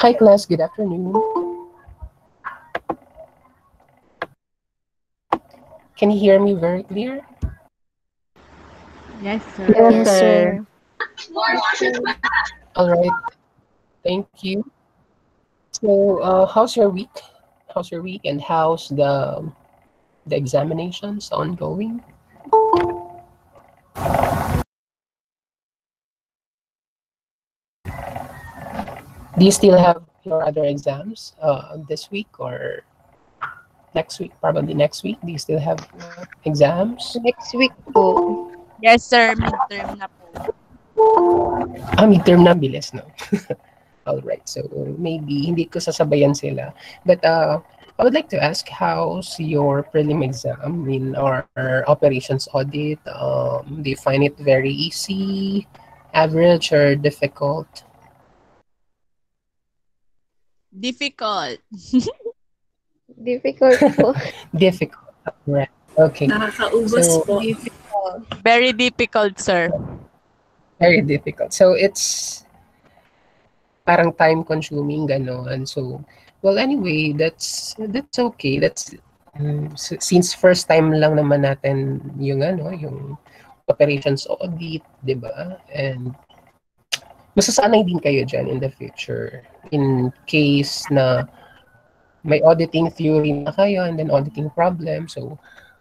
Hi, class. Good afternoon. Can you hear me very clear? Yes, sir. Yes, sir. All right. Thank you. So, uh, how's your week? How's your week, and how's the the examinations ongoing? Do you still have your other exams uh, this week or next week? Probably next week. Do you still have uh, exams? Next week po. Yes, sir. Midterm na po. Ah, midterm na bilis, no? All right. So maybe hindi ko sasabayan sila. But uh, I would like to ask, how's your prelim exam in our, our operations audit? Um, do you find it very easy, average, or difficult? Difficult. Difficult po. Difficult. Right. Okay. Nakakaubos So- po. Very difficult, sir. Very difficult. So it's parang time consuming gano'n. So well anyway, that's that's okay. That's um, since first time lang naman natin yung ano, yung operations audit, 'di ba? And masasanay din kayo dyan in the future in case na may auditing theory na kayo and then auditing problem. So,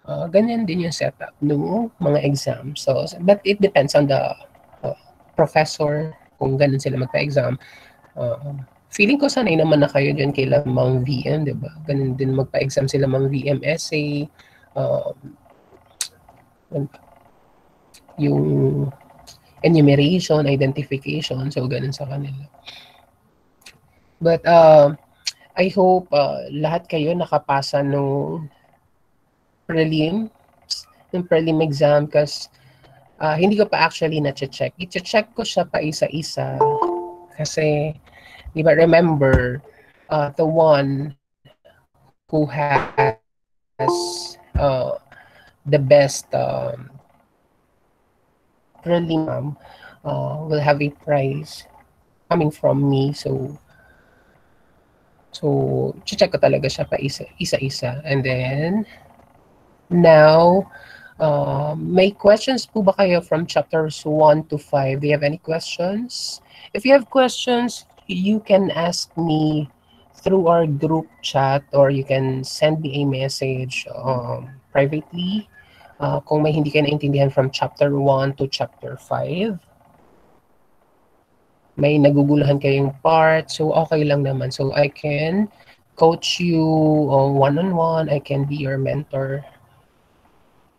uh, ganyan din yung setup ng mga exams. So, but it depends on the uh, professor kung ganun sila magpa-exam. Uh, feeling ko sanay naman na kayo dyan kay Lamang VM, di ba? Ganun din magpa-exam sila Mang VM essay. Um, yung enumeration, identification, so ganun sa kanila. But uh, I hope uh, lahat kayo nakapasa nung prelim, yung prelim exam kasi uh, hindi ko pa actually na-check. I-check ko siya pa isa-isa kasi, di ba, remember, uh, the one who has uh, the best um, prelim uh, will have a prize coming from me. So, so, check ko talaga siya pa isa, isa-isa. And then, now, uh, may questions po ba kayo from chapters 1 to 5? Do you have any questions? If you have questions, you can ask me through our group chat or you can send me a message um, privately uh, kung may hindi kayo naintindihan from chapter 1 to chapter 5. May naguguluhan kayong part, so okay lang naman. So I can coach you uh, one-on-one, I can be your mentor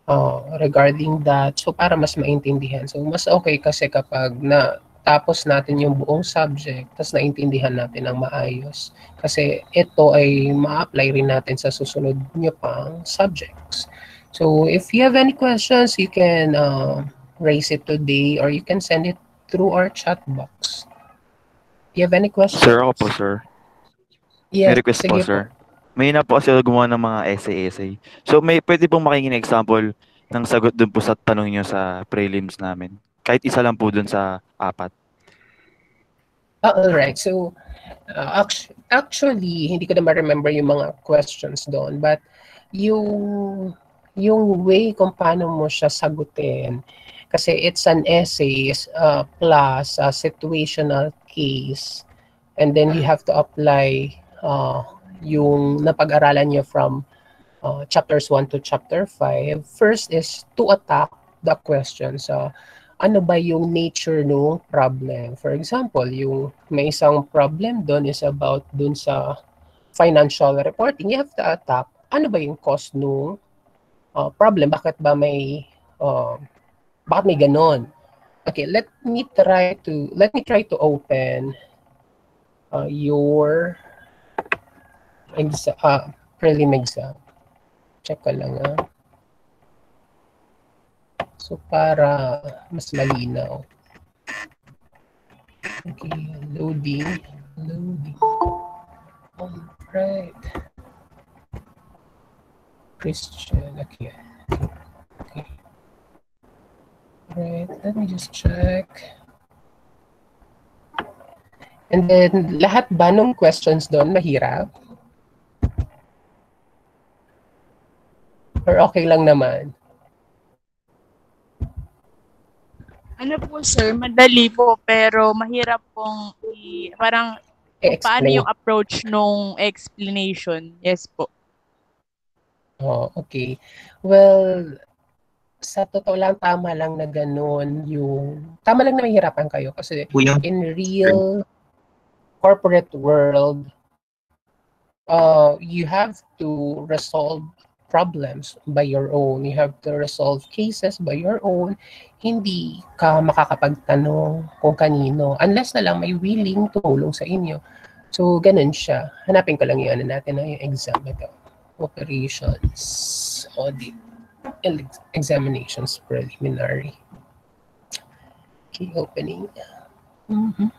uh, regarding that. So para mas maintindihan. So mas okay kasi kapag na tapos natin yung buong subject, tapos naintindihan natin ng maayos. Kasi ito ay ma-apply rin natin sa susunod nyo pang subjects. So if you have any questions, you can uh, raise it today or you can send it through our chat box. You have any questions? Sir, ako po, sir. Yeah, May request po, sir. May na po kasi gumawa ng mga essay-essay. So, may pwede pong makingin example ng sagot dun po sa tanong nyo sa prelims namin. Kahit isa lang po dun sa apat. Ah, all right. So, uh, actu- actually, hindi ko na ma-remember yung mga questions doon. But, yung, yung way kung paano mo siya sagutin, kasi it's an essay uh, plus a situational case. And then you have to apply uh, yung napag-aralan niyo from uh, chapters 1 to chapter 5. First is to attack the question. So, ano ba yung nature ng problem. For example, yung may isang problem doon is about doon sa financial reporting. You have to attack ano ba yung cause ng uh, problem. Bakit ba may uh, bakit may ganon? Okay, let me try to let me try to open uh, your exa- uh, prelim exam. Check ko lang ah. So para mas malinaw. Okay, loading. Loading. Alright. Christian, okay. Okay. Right, let me just check. And then, lahat ba nung questions doon mahirap? Or okay lang naman? Ano po, sir? Madali po, pero mahirap pong i- parang paano yung approach nung explanation. Yes po. Oh, okay. Well, sa totoo lang, tama lang na ganun yung... Tama lang na mahirapan kayo kasi in real corporate world, uh, you have to resolve problems by your own. You have to resolve cases by your own. Hindi ka makakapagtanong kung kanino unless na lang may willing tumulong sa inyo. So, ganun siya. Hanapin ko lang yung ano natin, na yung exam ito. Operations, audit, and examinations preliminary. Key opening. Mhm.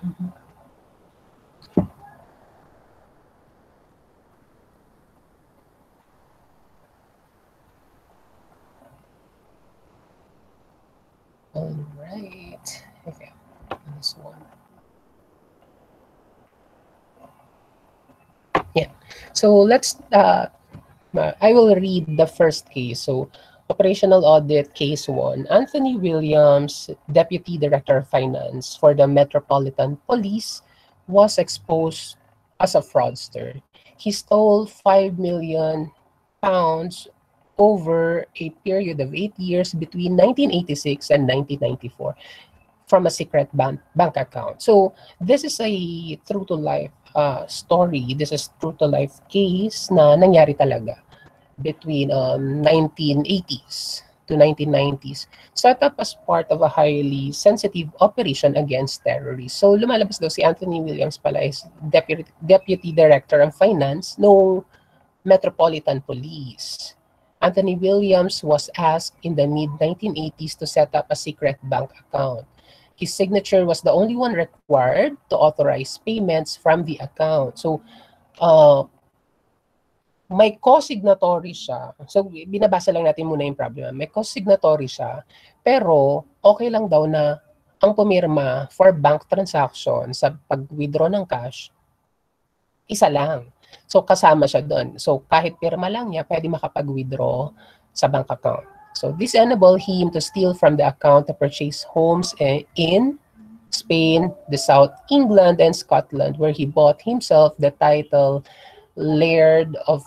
All right. Okay. This one. Yeah. So let's. Uh, I will read the first case. So, operational audit case one. Anthony Williams, deputy director of finance for the Metropolitan Police, was exposed as a fraudster. He stole five million pounds over a period of eight years between 1986 and 1994 from a secret bank, bank account. So this is a true to life uh, story. This is true to life case na nangyari talaga between um, 1980s to 1990s set up as part of a highly sensitive operation against terrorists. So lumalabas daw si Anthony Williams pala is deputy, deputy director of finance no Metropolitan Police. Anthony Williams was asked in the mid 1980s to set up a secret bank account. His signature was the only one required to authorize payments from the account. So, uh, may co-signatory siya. So, binabasa lang natin muna yung problema. May co-signatory siya, pero okay lang daw na ang pumirma for bank transaction sa pag-withdraw ng cash, isa lang. So, kasama siya doon. So, kahit pirma lang niya, pwede makapag-withdraw sa bank account. So, this enabled him to steal from the account to purchase homes eh, in Spain, the South England, and Scotland, where he bought himself the title Laird of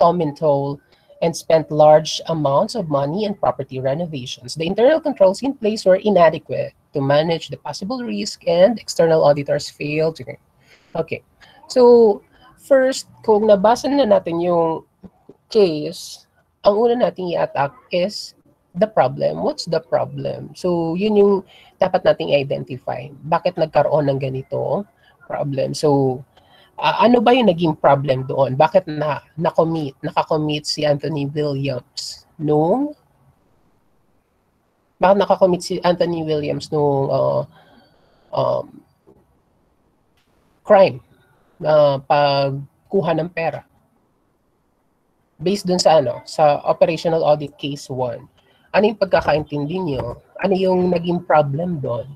Tomintoul and spent large amounts of money in property renovations. The internal controls in place were inadequate to manage the possible risk, and external auditors failed to. Okay. So, first, kung nabasa na natin yung case, ang una nating i-attack is the problem. What's the problem? So, yun yung dapat nating identify. Bakit nagkaroon ng ganito problem? So, ah, ano ba yung naging problem doon? Bakit na na-commit, nakakommit si Anthony Williams nung bakit nakakommit si Anthony Williams nung uh, um, crime na pagkuha ng pera? Based dun sa ano, sa operational audit case 1. Ano yung pagkakaintindi niyo? Ano yung naging problem doon?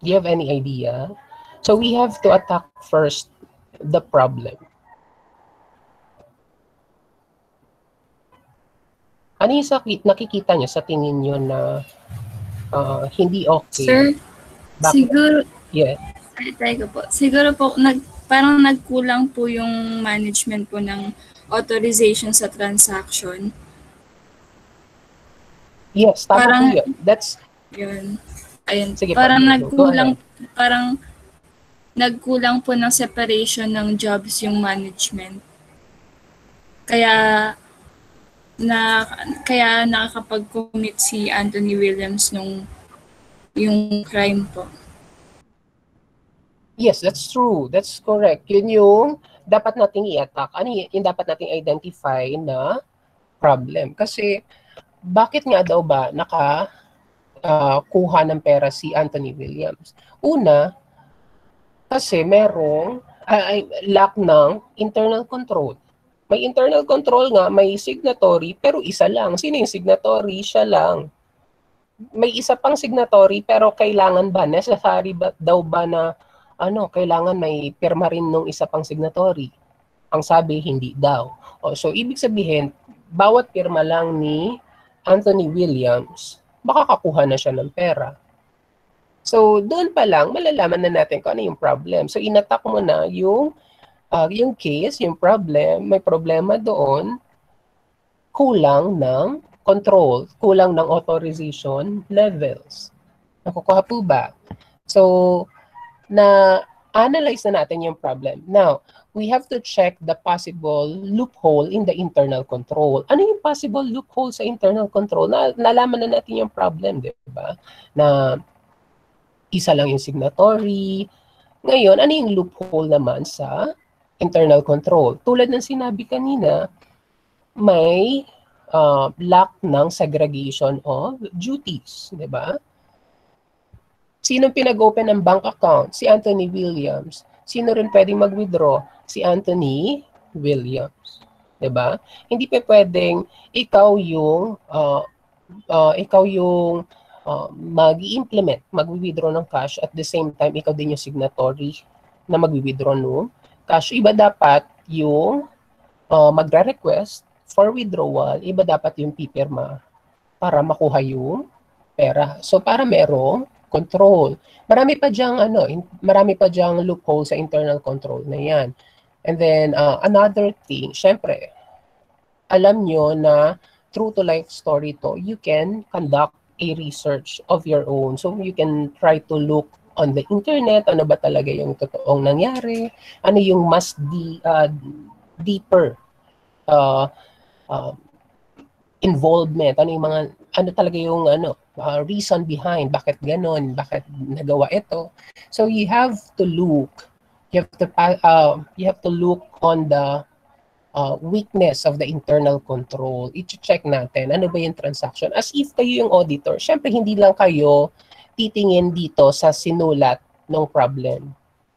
Do you have any idea? So we have to attack first the problem. Ano yung sakit nakikita niyo sa tingin niyo na ah, hindi okay? Sir, Bakit? siguro, Yeah. ay, teka po, siguro po, nag, parang nagkulang po yung management po ng authorization sa transaction. Yes, tama Parang- po yun. That's, Yun. Ayun. Sige, parang nagkulang, parang nagkulang po ng separation ng jobs yung management. Kaya na kaya nakakapag-commit si Anthony Williams nung yung crime po. Yes, that's true. That's correct. Yun yung dapat nating i-attack. Ano yung dapat nating identify na problem. Kasi, bakit nga daw ba naka ah, kuha ng pera si Anthony Williams? Una, kasi merong ay, lack ng internal control. May internal control nga, may signatory, pero isa lang. Sino yung signatory? Siya lang. may isa pang signatory pero kailangan ba necessary ba daw ba na ano kailangan may pirma rin nung isa pang signatory. Ang sabi hindi daw. O, so ibig sabihin bawat pirma lang ni Anthony Williams makakakuha na siya ng pera. So doon pa lang malalaman na natin kung ano yung problem. So inatak mo na yung uh, yung case yung problem. May problema doon. Kulang ng control, kulang ng authorization levels. Nakukuha po ba? So, na analyze na natin yung problem. Now, we have to check the possible loophole in the internal control. Ano yung possible loophole sa internal control? Na, nalaman na natin yung problem, di ba? Na isa lang yung signatory. Ngayon, ano yung loophole naman sa internal control? Tulad ng sinabi kanina, may uh, lack ng segregation of duties, di ba? Sino pinag-open ng bank account? Si Anthony Williams. Sino rin pwedeng mag-withdraw? Si Anthony Williams. 'Di ba? Hindi pa pwedeng ikaw yung uh, uh, ikaw yung uh, mag-implement, mag-withdraw ng cash at the same time ikaw din yung signatory na mag-withdraw no cash. Iba dapat yung uh, magre-request for withdrawal, iba dapat yung pipirma para makuha yung pera. So para merong control. Marami pa diyang ano, marami pa diyang loophole sa internal control na 'yan. And then uh, another thing, syempre, alam nyo na true to life story to, you can conduct a research of your own. So you can try to look on the internet, ano ba talaga yung totoong nangyari, ano yung mas di, uh, deeper uh, uh, involvement, ano yung mga, ano talaga yung ano, uh, reason behind, bakit ganon, bakit nagawa ito. So you have to look, you have to, uh, you have to look on the uh, weakness of the internal control. I-check natin, ano ba yung transaction? As if kayo yung auditor, syempre hindi lang kayo titingin dito sa sinulat ng problem.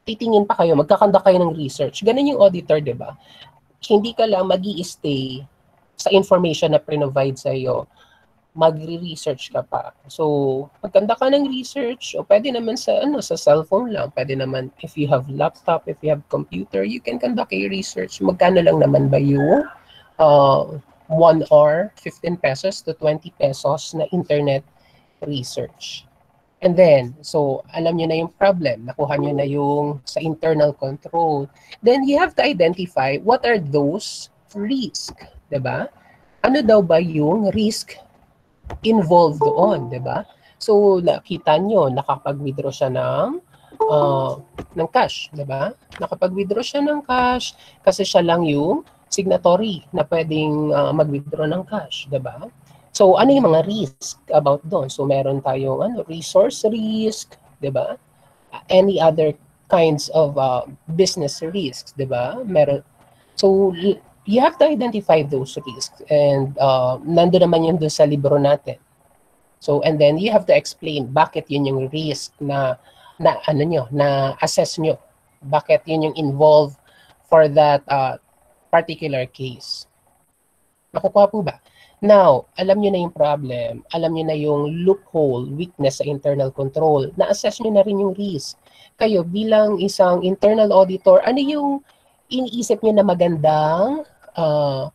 Titingin pa kayo, magkakanda kayo ng research. Ganun yung auditor, di ba? Hindi ka lang mag stay sa information na provide sa iyo magre-research ka pa. So, magkanda ka ng research o pwede naman sa ano sa cellphone lang, pwede naman if you have laptop, if you have computer, you can conduct a research. Magkano lang naman ba yung uh, 1 hour, 15 pesos to 20 pesos na internet research. And then, so alam niyo na yung problem, nakuha niyo na yung sa internal control. Then you have to identify what are those risks, 'di ba? Ano daw ba yung risk involved doon, 'di ba? So nakita niyo nakapag-withdraw siya ng uh, ng cash, 'di ba? Nakapag-withdraw siya ng cash kasi siya lang yung signatory na pwedeng uh, mag-withdraw ng cash, 'di ba? So ano yung mga risk about doon? So meron tayong ano, resource risk, 'di ba? Any other kinds of uh, business risks, 'di ba? Meron So you have to identify those risks and uh, nando naman yun doon sa libro natin. So and then you have to explain bakit yun yung risk na na ano nyo, na assess nyo. Bakit yun yung involved for that uh, particular case. Nakukuha po ba? Now, alam nyo na yung problem, alam nyo na yung loophole, weakness sa internal control, na-assess nyo na rin yung risk. Kayo bilang isang internal auditor, ano yung iniisip nyo na magandang uh,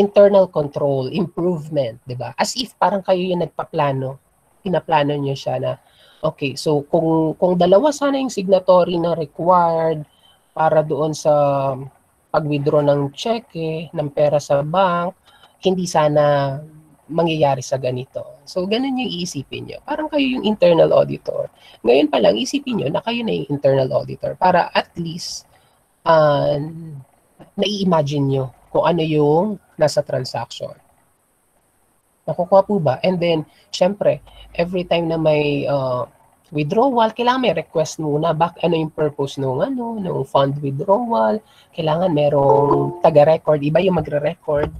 internal control, improvement, di ba? As if parang kayo yung nagpaplano, pinaplano nyo siya na, okay, so kung, kung dalawa sana yung signatory na required para doon sa pag-withdraw ng cheque, ng pera sa bank, hindi sana mangyayari sa ganito. So, ganun yung iisipin nyo. Parang kayo yung internal auditor. Ngayon pa lang, isipin nyo na kayo na yung internal auditor para at least uh, nai-imagine nyo kung ano yung nasa transaction. Nakukuha po ba? And then, syempre, every time na may uh, withdrawal, kailangan may request muna. Back, ano yung purpose nung, ano, nung fund withdrawal. Kailangan merong taga-record. Iba yung magre-record.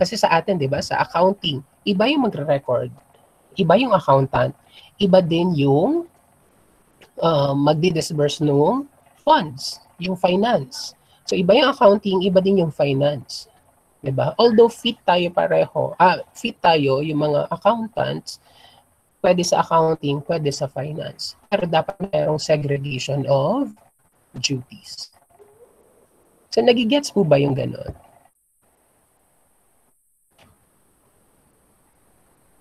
Kasi sa atin, di ba, sa accounting, iba yung magre-record. Iba yung accountant. Iba din yung uh, magdi-disburse nung funds, yung finance. So iba yung accounting, iba din yung finance. 'Di ba? Although fit tayo pareho, ah, fit tayo yung mga accountants, pwede sa accounting, pwede sa finance. Pero dapat mayroong segregation of duties. So, nagigets po ba yung ganon?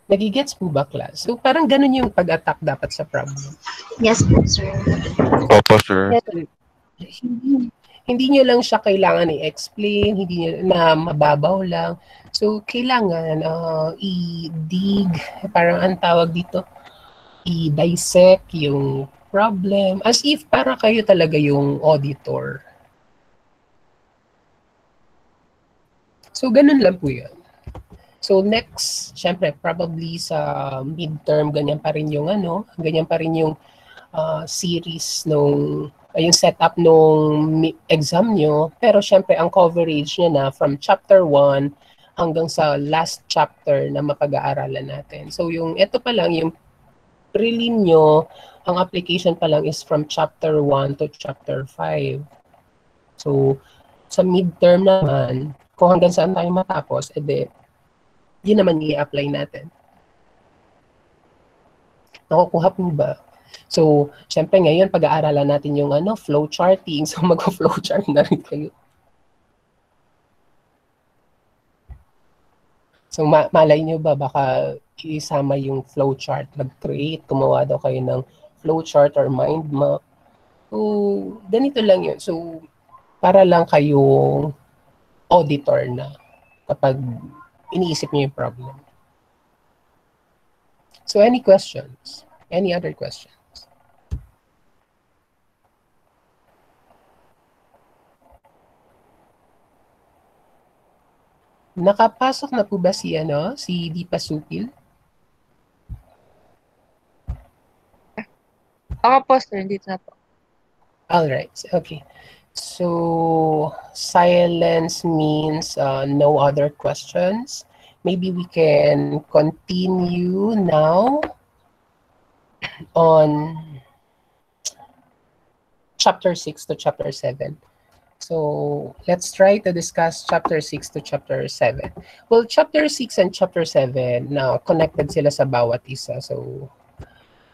Nagigets po ba, class? So, parang ganun yung pag-attack dapat sa problem. Yes po, sir. Opo, sir. hindi, hindi nyo lang siya kailangan i-explain, hindi nyo, na mababaw lang. So, kailangan uh, i-dig, parang ang tawag dito, i-dissect yung problem as if para kayo talaga yung auditor. So, ganun lang po yun. So, next, syempre, probably sa midterm, ganyan pa rin yung ano, ganyan pa rin yung uh, series nung yung setup nung exam nyo. Pero syempre, ang coverage niya na from chapter 1 hanggang sa last chapter na mapag-aaralan natin. So yung ito pa lang, yung prelim nyo, ang application pa lang is from chapter 1 to chapter 5. So sa midterm naman, kung hanggang saan tayo matapos, edi, yun naman i-apply natin. Nakukuha po ba? So, syempre ngayon, pag-aaralan natin yung ano, flow charting. So, mag-flow chart na rin kayo. So, ma- malay nyo ba, baka isama yung flow chart, mag-create, gumawa daw kayo ng flow chart or mind map. So, ganito lang yun. So, para lang kayong auditor na kapag iniisip niyo yung problem. So, any questions? Any other questions? Nakapasok na po ba si ano, si Dipa Supil? Ako po, sir. Dito na po. All right. Okay. So silence means uh, no other questions. Maybe we can continue now on chapter 6 to chapter 7. So let's try to discuss chapter 6 to chapter 7. Well, chapter 6 and chapter 7 now connected sila sa bawat isa. So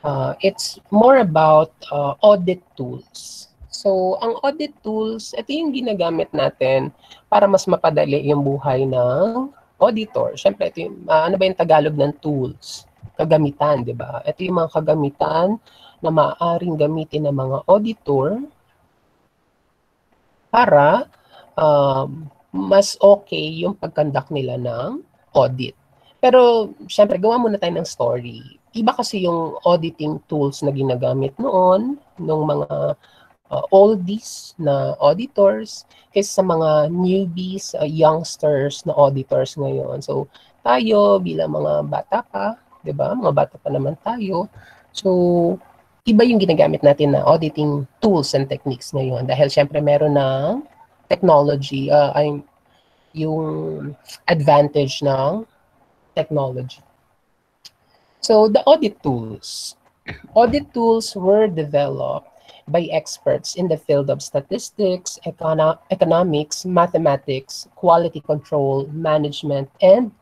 uh, it's more about uh, audit tools. So, ang audit tools, ito yung ginagamit natin para mas mapadali yung buhay ng auditor. Siyempre, ito yung, uh, ano ba yung Tagalog ng tools? Kagamitan, di ba? Ito yung mga kagamitan na maaaring gamitin ng mga auditor para um, mas okay yung pagkandak nila ng audit. Pero, syempre, gawa muna tayo ng story. Iba kasi yung auditing tools na ginagamit noon, ng mga uh, oldies na auditors kaysa sa mga newbies, uh, youngsters na auditors ngayon. So, tayo bilang mga bata pa, 'di ba? Mga bata pa naman tayo. So, iba yung ginagamit natin na auditing tools and techniques ngayon dahil syempre meron na technology, uh, ay yung advantage ng technology. So, the audit tools. Audit tools were developed by experts in the field of statistics, econo- economics, mathematics, quality control, management, and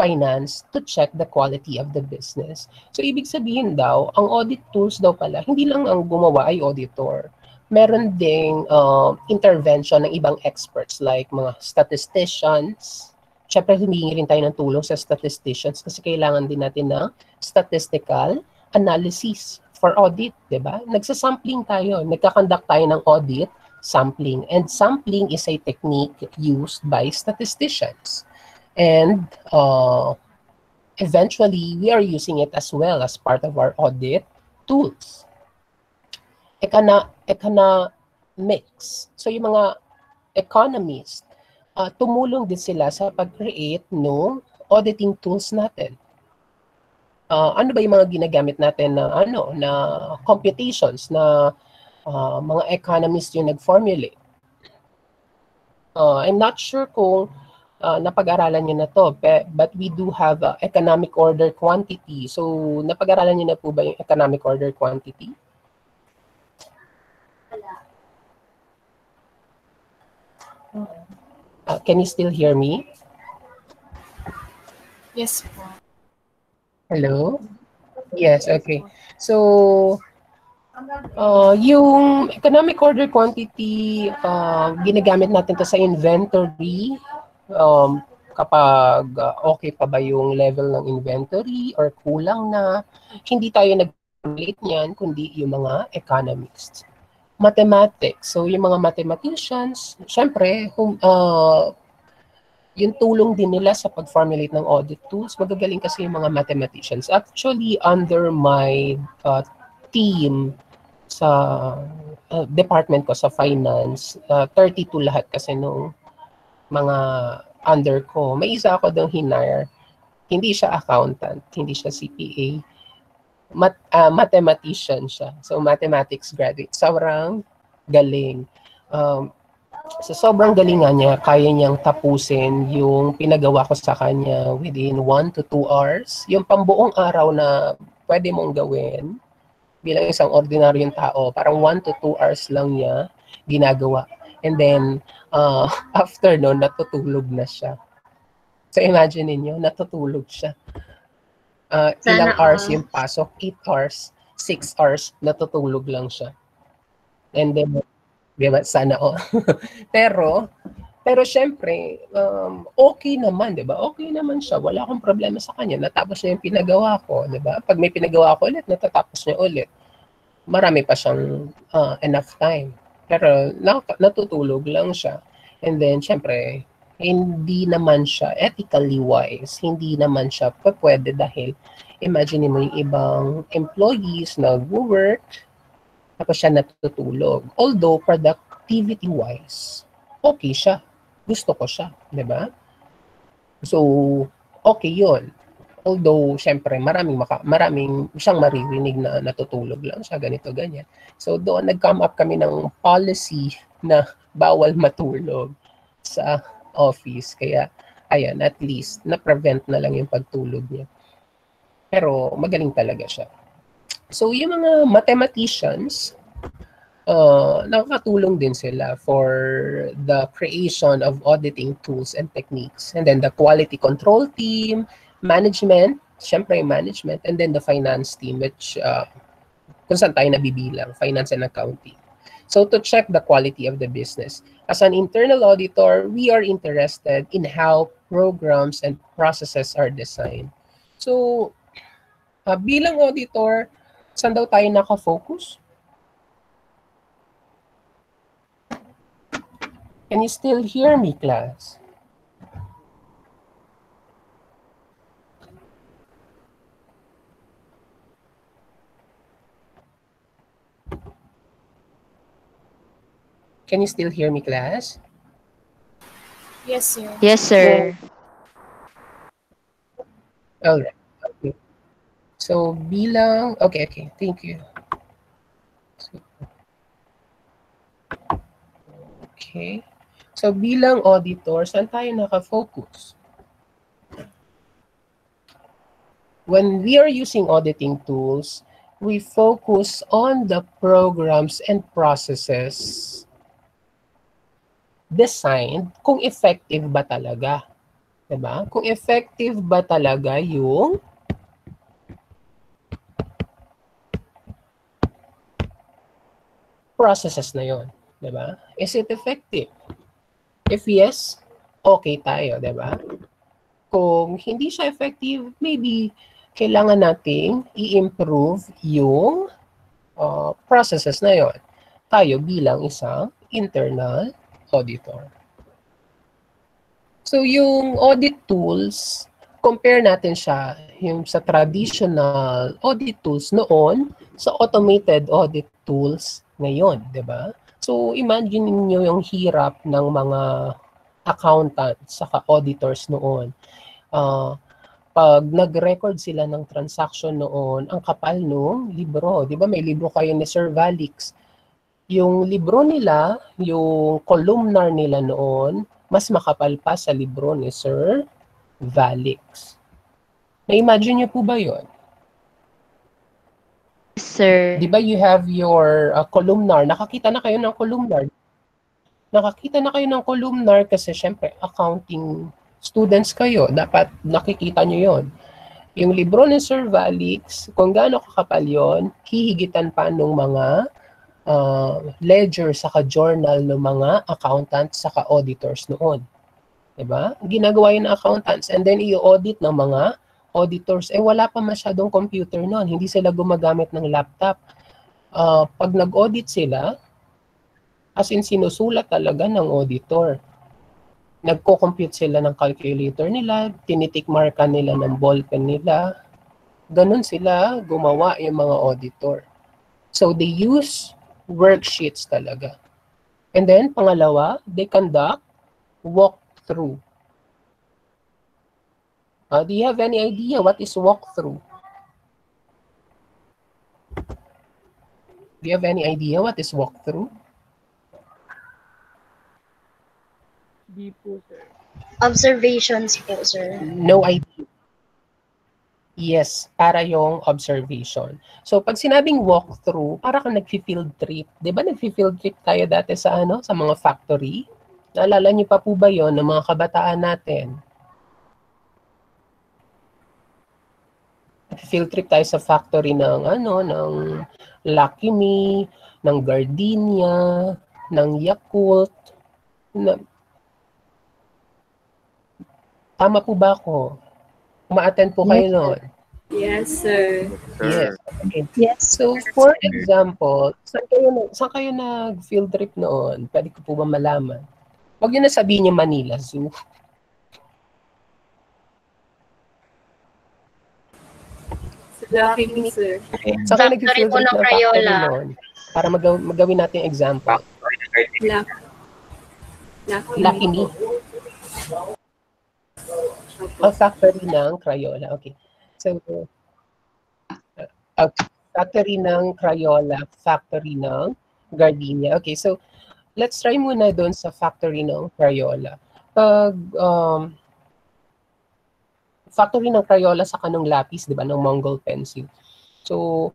finance to check the quality of the business. So, ibig sabihin daw, ang audit tools daw pala, hindi lang ang gumawa ay auditor. Meron ding uh, intervention ng ibang experts like mga statisticians. Siyempre, humingi rin tayo ng tulong sa statisticians kasi kailangan din natin ng statistical analysis for audit, di ba? Nagsasampling tayo, nagkakonduct tayo ng audit, sampling. And sampling is a technique used by statisticians. And uh, eventually, we are using it as well as part of our audit tools. Econo economics. So yung mga economists, uh, tumulong din sila sa pag-create ng auditing tools natin uh, ano ba yung mga ginagamit natin na ano na computations na uh, mga economists yung nag-formulate. Uh, I'm not sure kung uh, napag-aralan niyo na to, but we do have uh, economic order quantity. So, napag-aralan niyo na po ba yung economic order quantity? Uh, can you still hear me? Yes po. Hello? Yes, okay. So, uh, yung economic order quantity, uh, ginagamit natin to sa inventory. Um, kapag uh, okay pa ba yung level ng inventory or kulang na, hindi tayo nag-relate niyan, kundi yung mga economists. Mathematics. So, yung mga mathematicians, syempre, hum, uh, yung tulong din nila sa pag-formulate ng audit tools, magagaling kasi yung mga mathematicians. Actually, under my uh, team sa uh, department ko sa finance, uh, 32 lahat kasi nung mga under ko. May isa ako doon hinire. Hindi siya accountant, hindi siya CPA. Mat, uh, mathematician siya. So, mathematics graduate. Sobrang galing. Um, sa sobrang galingan niya, kaya niyang tapusin yung pinagawa ko sa kanya within 1 to 2 hours. Yung pambuong araw na pwede mong gawin bilang isang ordinaryong tao, parang 1 to 2 hours lang niya ginagawa. And then, uh, after no, natutulog na siya. So imagine niyo natutulog siya. Uh, ilang hours yung pasok? 8 hours, 6 hours, natutulog lang siya. And then, di ba, sana all. pero, pero syempre, um, okay naman, di ba? Okay naman siya. Wala akong problema sa kanya. Natapos niya yung pinagawa ko, di ba? Pag may pinagawa ko ulit, natatapos niya ulit. Marami pa siyang uh, enough time. Pero nat- natutulog lang siya. And then, syempre, hindi naman siya ethically wise. Hindi naman siya pwede dahil imagine mo yung ibang employees na work tapos siya natutulog. Although, productivity wise, okay siya. Gusto ko siya. di ba? So, okay yun. Although, syempre, maraming, maka, maraming siyang maririnig na natutulog lang siya, ganito, ganyan. So, doon nag-come up kami ng policy na bawal matulog sa office. Kaya, ayan, at least, na-prevent na lang yung pagtulog niya. Pero, magaling talaga siya. So, yung mga mathematicians, uh, nakakatulong din sila for the creation of auditing tools and techniques. And then the quality control team, management, syempre management, and then the finance team, which uh, kung saan tayo nabibilang, finance and accounting. So to check the quality of the business. As an internal auditor, we are interested in how programs and processes are designed. So, uh, bilang auditor, saan daw tayo nakafocus? Can you still hear me, class? Can you still hear me, class? Yes, sir. Yes, sir. All right. Okay. So, bilang... Okay, okay. Thank you. So, okay. So, bilang auditor, saan tayo nakafocus? When we are using auditing tools, we focus on the programs and processes designed kung effective ba talaga. Diba? Kung effective ba talaga yung processes na yon, 'di ba? Is it effective? If yes, okay tayo, 'di ba? Kung hindi siya effective, maybe kailangan nating i-improve yung uh, processes na yon. Tayo bilang isang internal auditor. So yung audit tools, compare natin siya yung sa traditional audit tools noon sa automated audit tools ngayon, 'di ba? So imagine niyo yung hirap ng mga accountants saka auditors noon. Uh, pag nag-record sila ng transaction noon, ang kapal nung libro. 'Di ba may libro kayo ni Sir Valix? Yung libro nila, yung columnar nila noon, mas makapal pa sa libro ni Sir Valix. Na-imagine niyo po ba yon? Sir. Di ba you have your uh, columnar? Nakakita na kayo ng columnar. Nakakita na kayo ng columnar kasi syempre accounting students kayo. Dapat nakikita nyo yon. Yung libro ni Sir Valix, kung gaano kakapal yun, hihigitan pa nung mga uh, ledger saka journal ng mga accountants saka auditors noon. 'Di ba? Ginagawa yun ng accountants and then i-audit ng mga auditors. Eh wala pa masyadong computer noon, hindi sila gumagamit ng laptop. Uh, pag nag-audit sila, as in sinusulat talaga ng auditor nagko-compute sila ng calculator nila, tinitikmarkan nila ng ballpen nila. Ganun sila gumawa yung mga auditor. So they use worksheets talaga. And then, pangalawa, they conduct walkthrough. Uh, do you have any idea what is walkthrough? Do you have any idea what is walkthrough? Di po, sir. Observations po, sir. No idea. Yes, para yung observation. So pag sinabing walkthrough, para kang nag-field trip. 'Di ba nag-field trip tayo dati sa ano, sa mga factory? Naalala niyo pa po ba 'yon ng mga kabataan natin? Field trip tayo sa factory ng ano, ng Lucky Me, ng Gardenia, ng Yakult, na, Tama po ba ako? Uma-attend po kayo noon? Yes, sir. Yes. Okay. Yes. So, for example, saan kayo, na- saan kayo nag-field trip noon? Pwede ko po ba malaman? Huwag niyo na sabihin yung Manila Zoo. Lucky me, sir. Saan kayo Factory nag-field trip ng Crayola. Para magaw- magawin natin yung example. Lucky. Lucky. Lucky me. Ang factory ng Crayola. Okay. So, uh, factory ng Crayola, factory ng Gardenia. Okay, so let's try muna doon sa factory ng Crayola. Pag um, factory ng Crayola sa kanong lapis, di ba, ng Mongol pencil. So,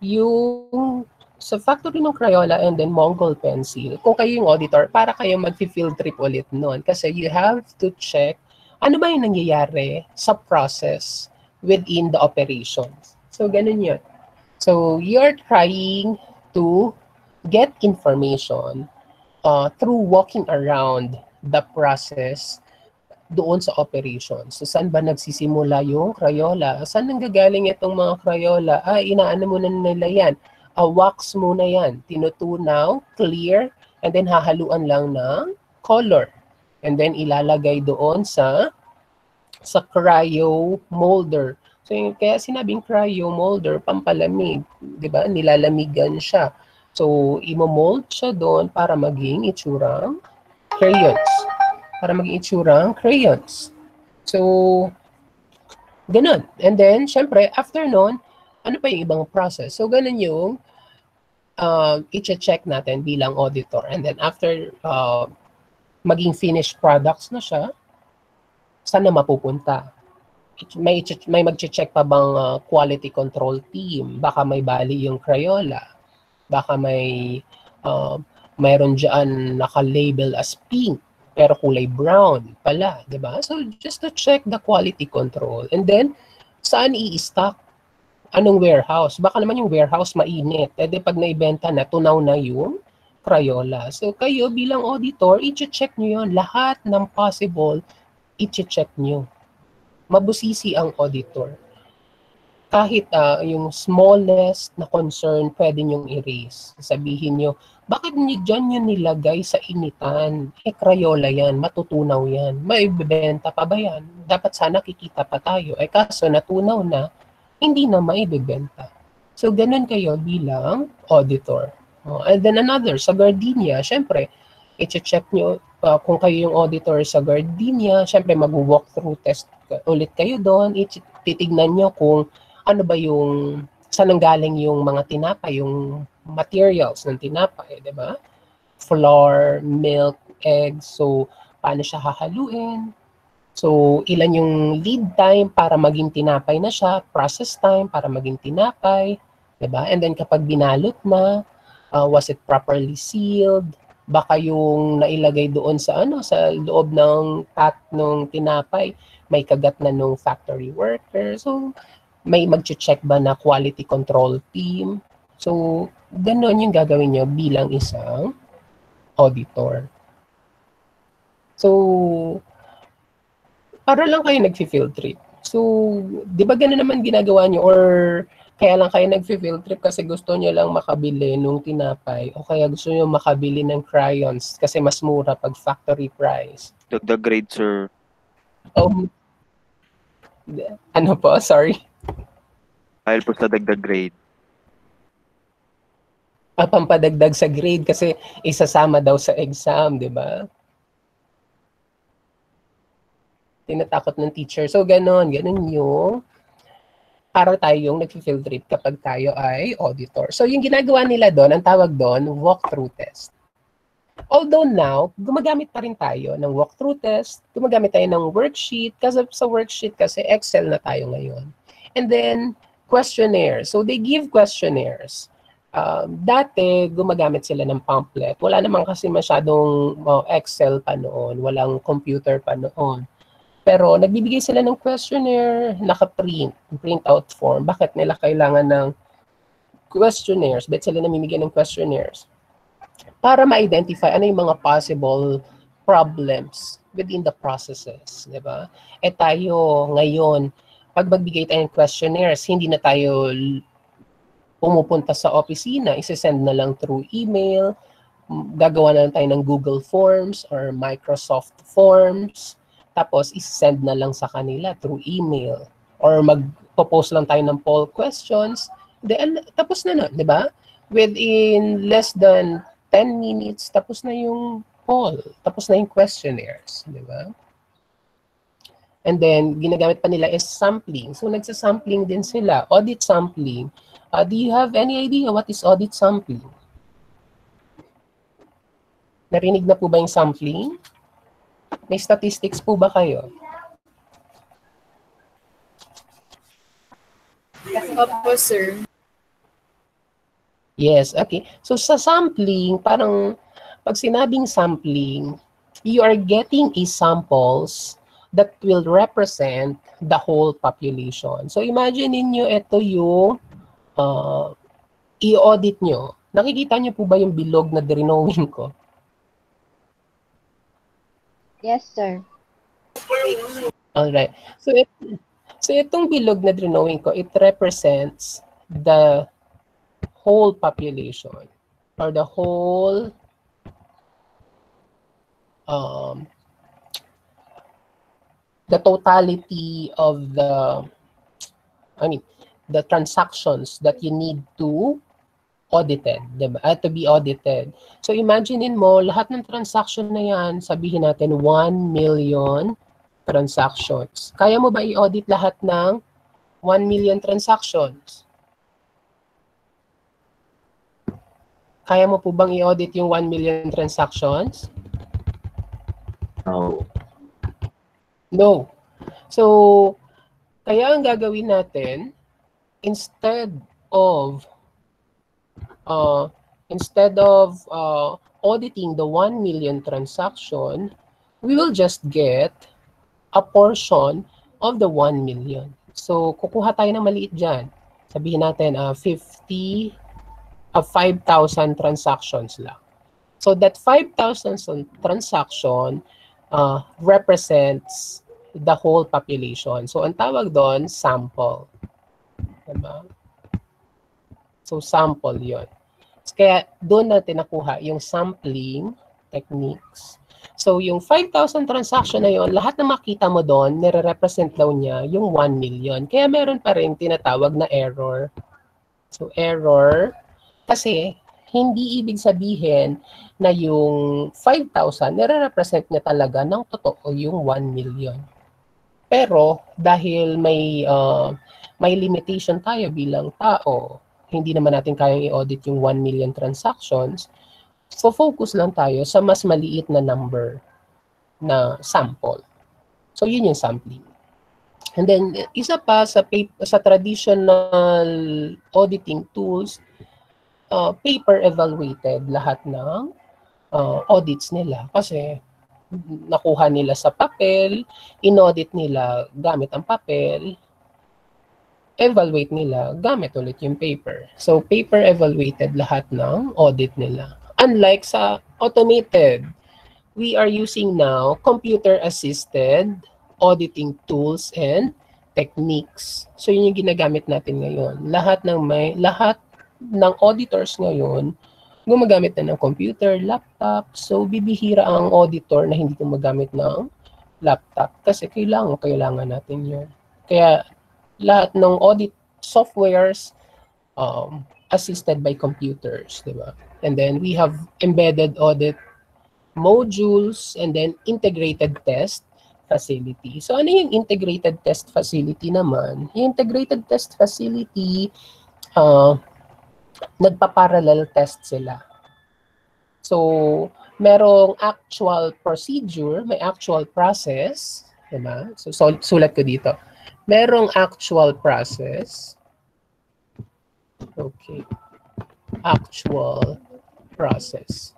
yung sa factory ng Crayola and then Mongol pencil, kung kayo yung auditor, para kayo mag-field trip ulit noon. Kasi you have to check ano ba yung nangyayari sa process within the operations. So, ganun yun. So, you're trying to get information uh, through walking around the process doon sa operations. So, saan ba nagsisimula yung Crayola? Saan nanggagaling itong mga Crayola? Ah, inaano muna nila yan. Ah, wax muna yan. Tinutunaw, clear, and then hahaluan lang ng color. And then ilalagay doon sa sa cryo molder. So yung, kaya sinabing cryo molder, pampalamig, 'di ba? Nilalamigan siya. So imo-mold siya doon para maging itsurang crayons. Para maging itsurang crayons. So ganun. And then syempre after noon, ano pa yung ibang process? So ganun yung uh, i-check natin bilang auditor. And then after uh, maging finished products na siya, saan na mapupunta? May, may mag-check pa bang uh, quality control team? Baka may bali yung Crayola. Baka may uh, mayroon dyan naka-label as pink pero kulay brown pala, 'di ba? So just to check the quality control. And then saan i-stock? Anong warehouse? Baka naman yung warehouse mainit. Eh pag naibenta na, tunaw na yung Crayola. So kayo bilang auditor, i-check nyo yun. Lahat ng possible, i-check nyo. Mabusisi ang auditor. Kahit uh, yung smallest na concern, pwede nyong erase. Sabihin nyo, bakit niyo dyan yun nilagay sa initan? Eh, Crayola yan, matutunaw yan. May bibenta pa ba yan? Dapat sana kikita pa tayo. Eh, kaso natunaw na, hindi na maibibenta. So, ganun kayo bilang auditor. Oh, and then another, sa Gardenia, syempre, i-check nyo uh, kung kayo yung auditor sa Gardenia, syempre mag-walk through test ulit kayo doon, titignan nyo kung ano ba yung, saan nanggaling yung mga tinapay, yung materials ng tinapay, di ba? Flour, milk, eggs, so paano siya hahaluin, So, ilan yung lead time para maging tinapay na siya, process time para maging tinapay, 'di ba? And then kapag binalot na, uh, was it properly sealed, Baka yung nailagay doon sa ano sa loob ng pat nung tinapay may kagat na nung factory worker. So may magche-check ba na quality control team. So ganun yung gagawin nyo bilang isang auditor. So para lang kayo nag-field trip. So, di ba gano'n naman ginagawa nyo? Or kaya lang kayo nag-field trip kasi gusto nyo lang makabili nung tinapay o kaya gusto nyo makabili ng crayons kasi mas mura pag factory price. Dagdag grade, sir. Oh, ano po? Sorry. Dahil po sa dagdag grade. Ah, pampadagdag sa grade kasi isasama daw sa exam, di ba? Tinatakot ng teacher. So, ganon. Ganon yung para tayong nag-field trip kapag tayo ay auditor. So, yung ginagawa nila doon, ang tawag doon, walkthrough test. Although now, gumagamit pa rin tayo ng walkthrough test, gumagamit tayo ng worksheet, kasi sa worksheet kasi Excel na tayo ngayon. And then, questionnaire. So, they give questionnaires. Um, dati, gumagamit sila ng pamphlet. Wala naman kasi masyadong uh, Excel pa noon, walang computer pa noon. Pero nagbibigay sila ng questionnaire, naka-print, print-out form. Bakit nila kailangan ng questionnaires? Bakit sila namimigay ng questionnaires? Para ma-identify ano yung mga possible problems within the processes, di ba? Eh tayo ngayon, pag magbigay tayo ng questionnaires, hindi na tayo pumupunta sa opisina, isesend na lang through email, gagawa na lang tayo ng Google Forms or Microsoft Forms, tapos isend na lang sa kanila through email or mag-post lang tayo ng poll questions then tapos na na, 'di ba? Within less than 10 minutes tapos na yung poll, tapos na yung questionnaires, 'di ba? And then ginagamit pa nila is sampling. So nagsa-sampling din sila, audit sampling. Uh, do you have any idea what is audit sampling? Narinig na po ba yung sampling? May statistics po ba kayo? Opo, sir. Yes, okay. So sa sampling, parang pag sinabing sampling, you are getting a samples that will represent the whole population. So imagine niyo ito yung uh, i-audit nyo. Nakikita niyo po ba yung bilog na drinowing ko? Yes, sir. Alright. So, it, so itong bilog na drawing ko, it represents the whole population or the whole um, the totality of the I mean the transactions that you need to audited, diba? Uh, to be audited. So imaginein mo, lahat ng transaction na yan, sabihin natin 1 million transactions. Kaya mo ba i-audit lahat ng 1 million transactions? Kaya mo po bang i-audit yung 1 million transactions? No. No. So, kaya ang gagawin natin, instead of uh, instead of uh, auditing the 1 million transaction, we will just get a portion of the 1 million. So, kukuha tayo ng maliit dyan. Sabihin natin, uh, 50, uh, 5,000 transactions lang. So, that 5,000 transaction uh, represents the whole population. So, ang tawag doon, sample. Diba? So, sample yon. Kaya doon natin nakuha yung sampling techniques. So, yung 5,000 transaction na yon, lahat na makita mo doon, nire-represent daw niya yung 1 million. Kaya meron pa rin tinatawag na error. So, error, kasi hindi ibig sabihin na yung 5,000, nire-represent niya talaga ng totoo yung 1 million. Pero, dahil may, uh, may limitation tayo bilang tao, hindi naman natin kayang i-audit yung 1 million transactions, so focus lang tayo sa mas maliit na number na sample. So yun yung sampling. And then isa pa sa paper, sa traditional auditing tools, uh, paper evaluated lahat ng uh, audits nila kasi nakuha nila sa papel, inaudit nila gamit ang papel, evaluate nila gamit ulit yung paper. So, paper evaluated lahat ng audit nila. Unlike sa automated, we are using now computer-assisted auditing tools and techniques. So, yun yung ginagamit natin ngayon. Lahat ng may, lahat ng auditors ngayon, gumagamit na ng computer, laptop. So, bibihira ang auditor na hindi gumagamit ng laptop kasi kailangan, kailangan natin yun. Kaya, lahat ng audit softwares um, assisted by computers, di ba? And then, we have embedded audit modules and then integrated test facility. So, ano yung integrated test facility naman? Yung integrated test facility, uh, nagpa-parallel test sila. So, merong actual procedure, may actual process, diba? So, so sulat ko dito. Merong actual process. Okay. Actual process.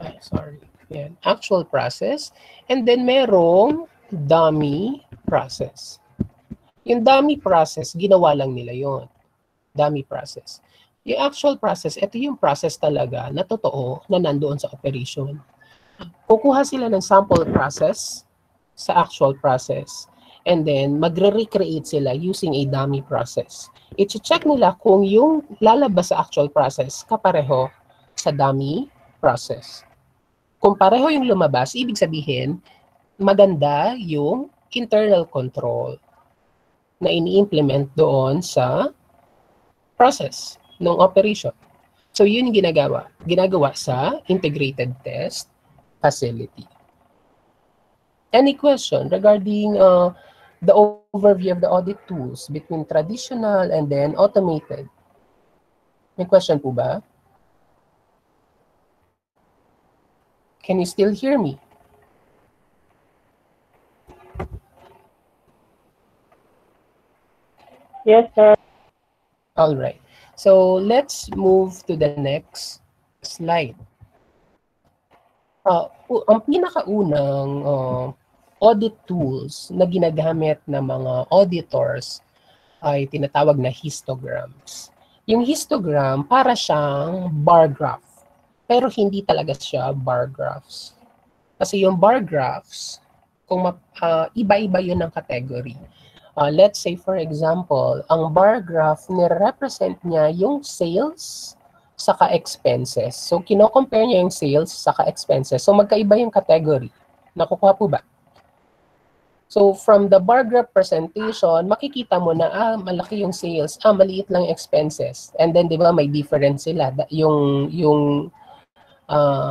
Ay, sorry. Yan. Actual process. And then merong dummy process. Yung dummy process, ginawa lang nila yon dummy process. Yung actual process, ito yung process talaga na totoo na nandoon sa operation. Kukuha sila ng sample process sa actual process and then magre-recreate sila using a dummy process. I-check nila kung yung lalabas sa actual process kapareho sa dummy process. Kung pareho yung lumabas, ibig sabihin, maganda yung internal control na ini-implement doon sa process ng operation. So yun yung ginagawa. Ginagawa sa integrated test facility. Any question regarding uh, the overview of the audit tools between traditional and then automated? May question po ba? Can you still hear me? Yes, sir. All right. So let's move to the next slide. Uh, ang pinakaunang uh, audit tools na ginagamit ng mga auditors ay tinatawag na histograms. Yung histogram, para siyang bar graph. Pero hindi talaga siya bar graphs. Kasi yung bar graphs, kung uh, iba-iba yun ng category. Uh, let's say for example, ang bar graph ni-represent niya yung sales saka expenses. So, kino-compare niya yung sales saka expenses. So, magkaiba yung category. Nakukuha po ba? So, from the bar graph presentation, makikita mo na, ah, malaki yung sales, ah, maliit lang expenses. And then, di ba, may difference sila. Yung, yung, uh,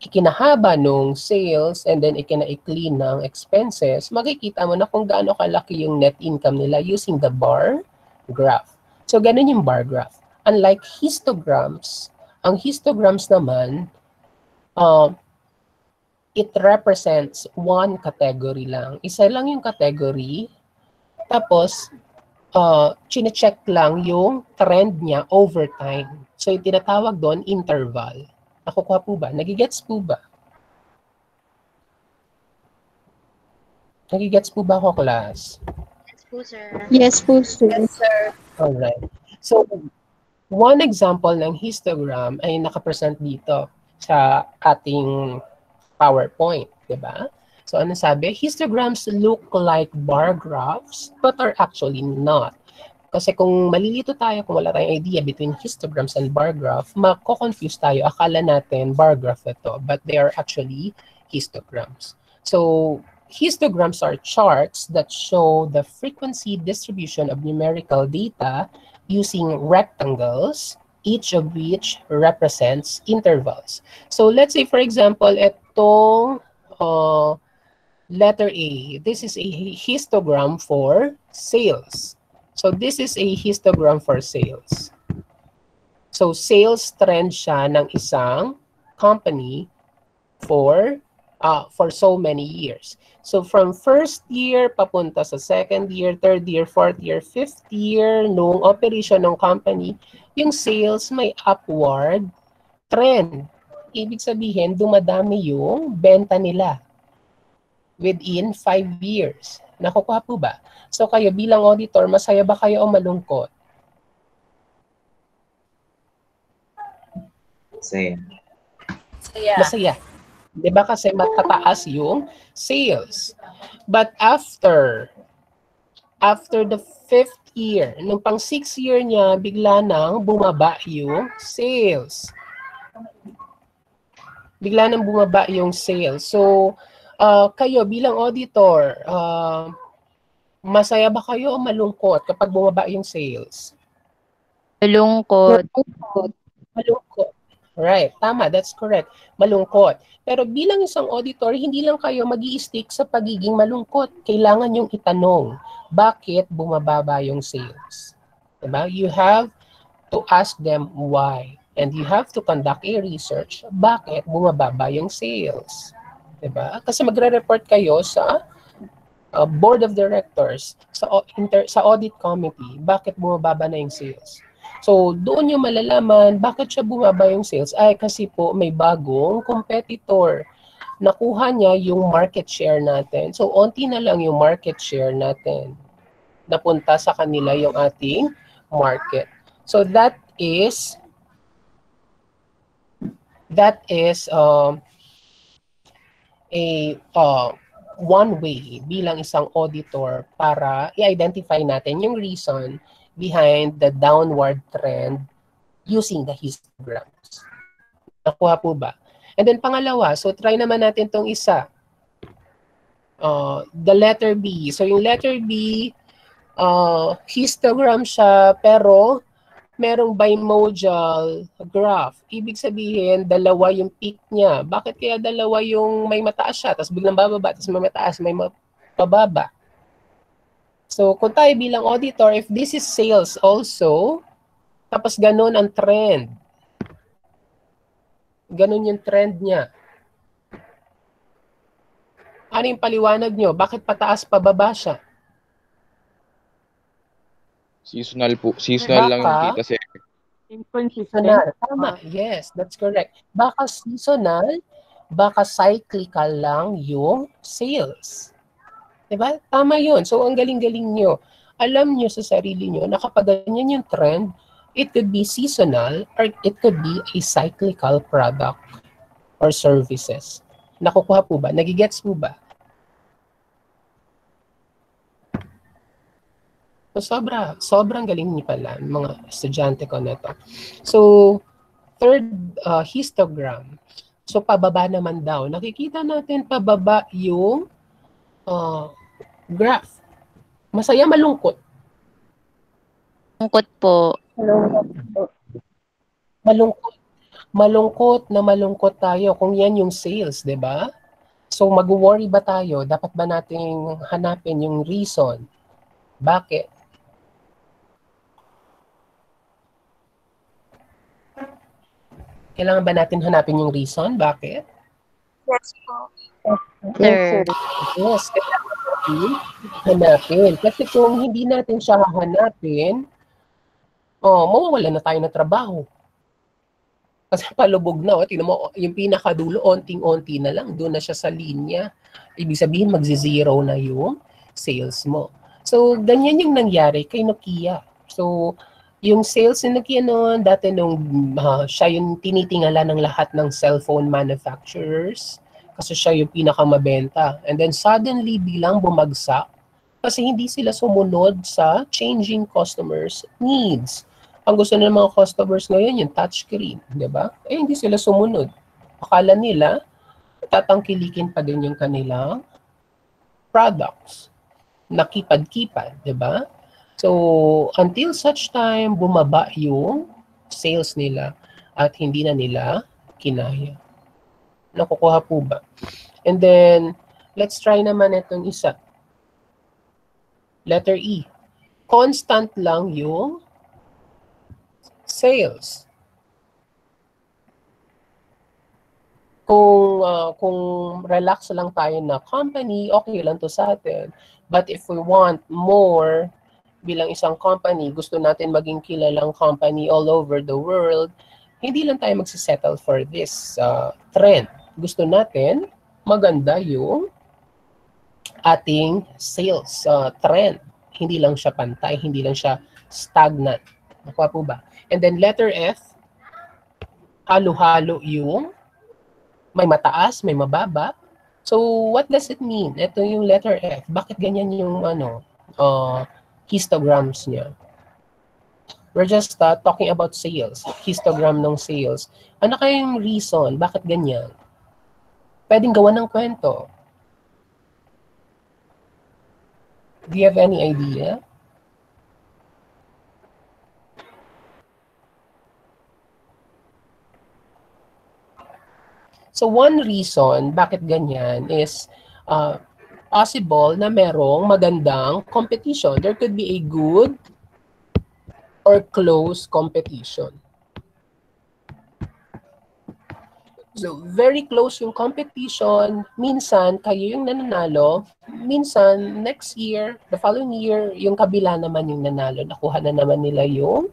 ikinahaba nung sales and then ikinaikli ng expenses, makikita mo na kung gaano kalaki yung net income nila using the bar graph. So, ganun yung bar graph. Unlike histograms, ang histograms naman, uh, it represents one category lang. Isa lang yung category, tapos, uh, chine-check lang yung trend niya over time. So, yung tinatawag doon, interval. Nakukuha po ba? Nagigets po ba? Nagigets po ba ako, class? Yes po, sir. Yes po, sir. Yes, sir. Alright. So, one example ng histogram ay nakapresent dito sa ating PowerPoint, di ba? So, ano sabi? Histograms look like bar graphs but are actually not. Kasi kung malilito tayo, kung wala tayong idea between histograms and bar graph, mako-confuse tayo. Akala natin bar graph ito, but they are actually histograms. So, histograms are charts that show the frequency distribution of numerical data using rectangles, each of which represents intervals. So, let's say, for example, itong uh, letter A, this is a histogram for sales. So this is a histogram for sales. So sales trend siya ng isang company for uh, for so many years. So from first year papunta sa second year, third year, fourth year, fifth year nung operation ng company, yung sales may upward trend. Ibig sabihin, dumadami yung benta nila within 5 years. Nakukuha po ba? So kayo bilang auditor, masaya ba kayo o malungkot? Saya. Saya. Masaya. 'Di ba kasi matataas yung sales. But after after the fifth year, nung pang sixth year niya, bigla nang bumaba yung sales. Bigla nang bumaba yung sales. So, uh, kayo bilang auditor, uh, masaya ba kayo o malungkot kapag bumaba yung sales? Malungkot. Malungkot. Right, tama, that's correct. Malungkot. Pero bilang isang auditor, hindi lang kayo mag stick sa pagiging malungkot. Kailangan yung itanong, bakit bumababa yung sales? Diba? You have to ask them why. And you have to conduct a research, bakit bumababa yung sales? Diba? Kasi magre-report kayo sa uh, board of directors, sa, inter, sa audit committee, bakit bumababa na yung sales? So, doon yung malalaman bakit siya bumaba yung sales. Ay, kasi po may bagong competitor. Nakuha niya yung market share natin. So, onti na lang yung market share natin. Napunta sa kanila yung ating market. So, that is that is um, a uh, one way bilang isang auditor para i-identify natin yung reason behind the downward trend using the histograms. Nakuha po ba? And then pangalawa, so try naman natin tong isa. Uh, the letter B. So yung letter B, uh, histogram siya pero merong bimodal graph. Ibig sabihin, dalawa yung peak niya. Bakit kaya dalawa yung may mataas siya, tapos biglang bababa, tapos may mataas, may mababa? So, kung tayo bilang auditor, if this is sales also, tapos ganun ang trend. Ganun yung trend niya. Ano yung paliwanag nyo? Bakit pataas pababa siya? Seasonal po. Seasonal lang yung kita sir. Inconsistent. Seasonal. Tama. Yes, that's correct. Baka seasonal, baka cyclical lang yung sales. Diba? Tama yun. So, ang galing-galing nyo. Alam nyo sa sarili nyo na kapag ganyan yung trend, it could be seasonal or it could be a cyclical product or services. Nakukuha po ba? Nagigets po ba? So, sobra, sobrang galing niyo pala, mga estudyante ko na to. So, third uh, histogram. So, pababa naman daw. Nakikita natin pababa yung uh, graph. Masaya, malungkot. Malungkot po. Malungkot. Malungkot na malungkot tayo kung yan yung sales, di ba? So, mag-worry ba tayo? Dapat ba nating hanapin yung reason? Bakit? Kailangan ba natin hanapin yung reason? Bakit? Yes po. Sir. Yes, kailangan natin hanapin. Kasi kung hindi natin siya hahanapin, oh, mawawala na tayo ng trabaho. Kasi palubog na. Oh. Tingnan mo, yung pinakadulo, onting-onti na lang. Doon na siya sa linya. Ibig sabihin, magzi-zero na yung sales mo. So, ganyan yung nangyari kay Nokia. So, yung sales ni Nokia noon, dati nung ah, siya yung tinitingala ng lahat ng cellphone manufacturers, kasi siya yung pinakamabenta. And then suddenly, bilang bumagsak, kasi hindi sila sumunod sa changing customers' needs. Ang gusto ng mga customers ngayon, yung touchscreen, di ba? Eh, hindi sila sumunod. Akala nila, tatangkilikin pa din yung kanilang products. Nakipad-kipad, di ba? So, until such time, bumaba yung sales nila at hindi na nila kinaya. Nakukuha po ba? And then, let's try naman itong isa. Letter E. Constant lang yung sales. Kung ah, kung relax lang tayo na company, okay lang to sa atin. But if we want more bilang isang company, gusto natin maging kilalang company all over the world, hindi lang tayo magsisettle for this uh, trend. Gusto natin maganda yung ating sales uh, trend. Hindi lang siya pantay, hindi lang siya stagnant. Nakuha po ba? And then letter F, halo-halo yung may mataas, may mababa. So what does it mean? Ito yung letter F. Bakit ganyan yung ano, uh, histograms niya? We're just uh, talking about sales, histogram ng sales. Ano kayong reason? Bakit ganyan? Pwedeng gawa ng kwento. Do you have any idea? So one reason bakit ganyan is uh, possible na merong magandang competition. There could be a good or close competition. So, very close yung competition. Minsan, kayo yung nananalo. Minsan, next year, the following year, yung kabila naman yung nanalo. Nakuha na naman nila yung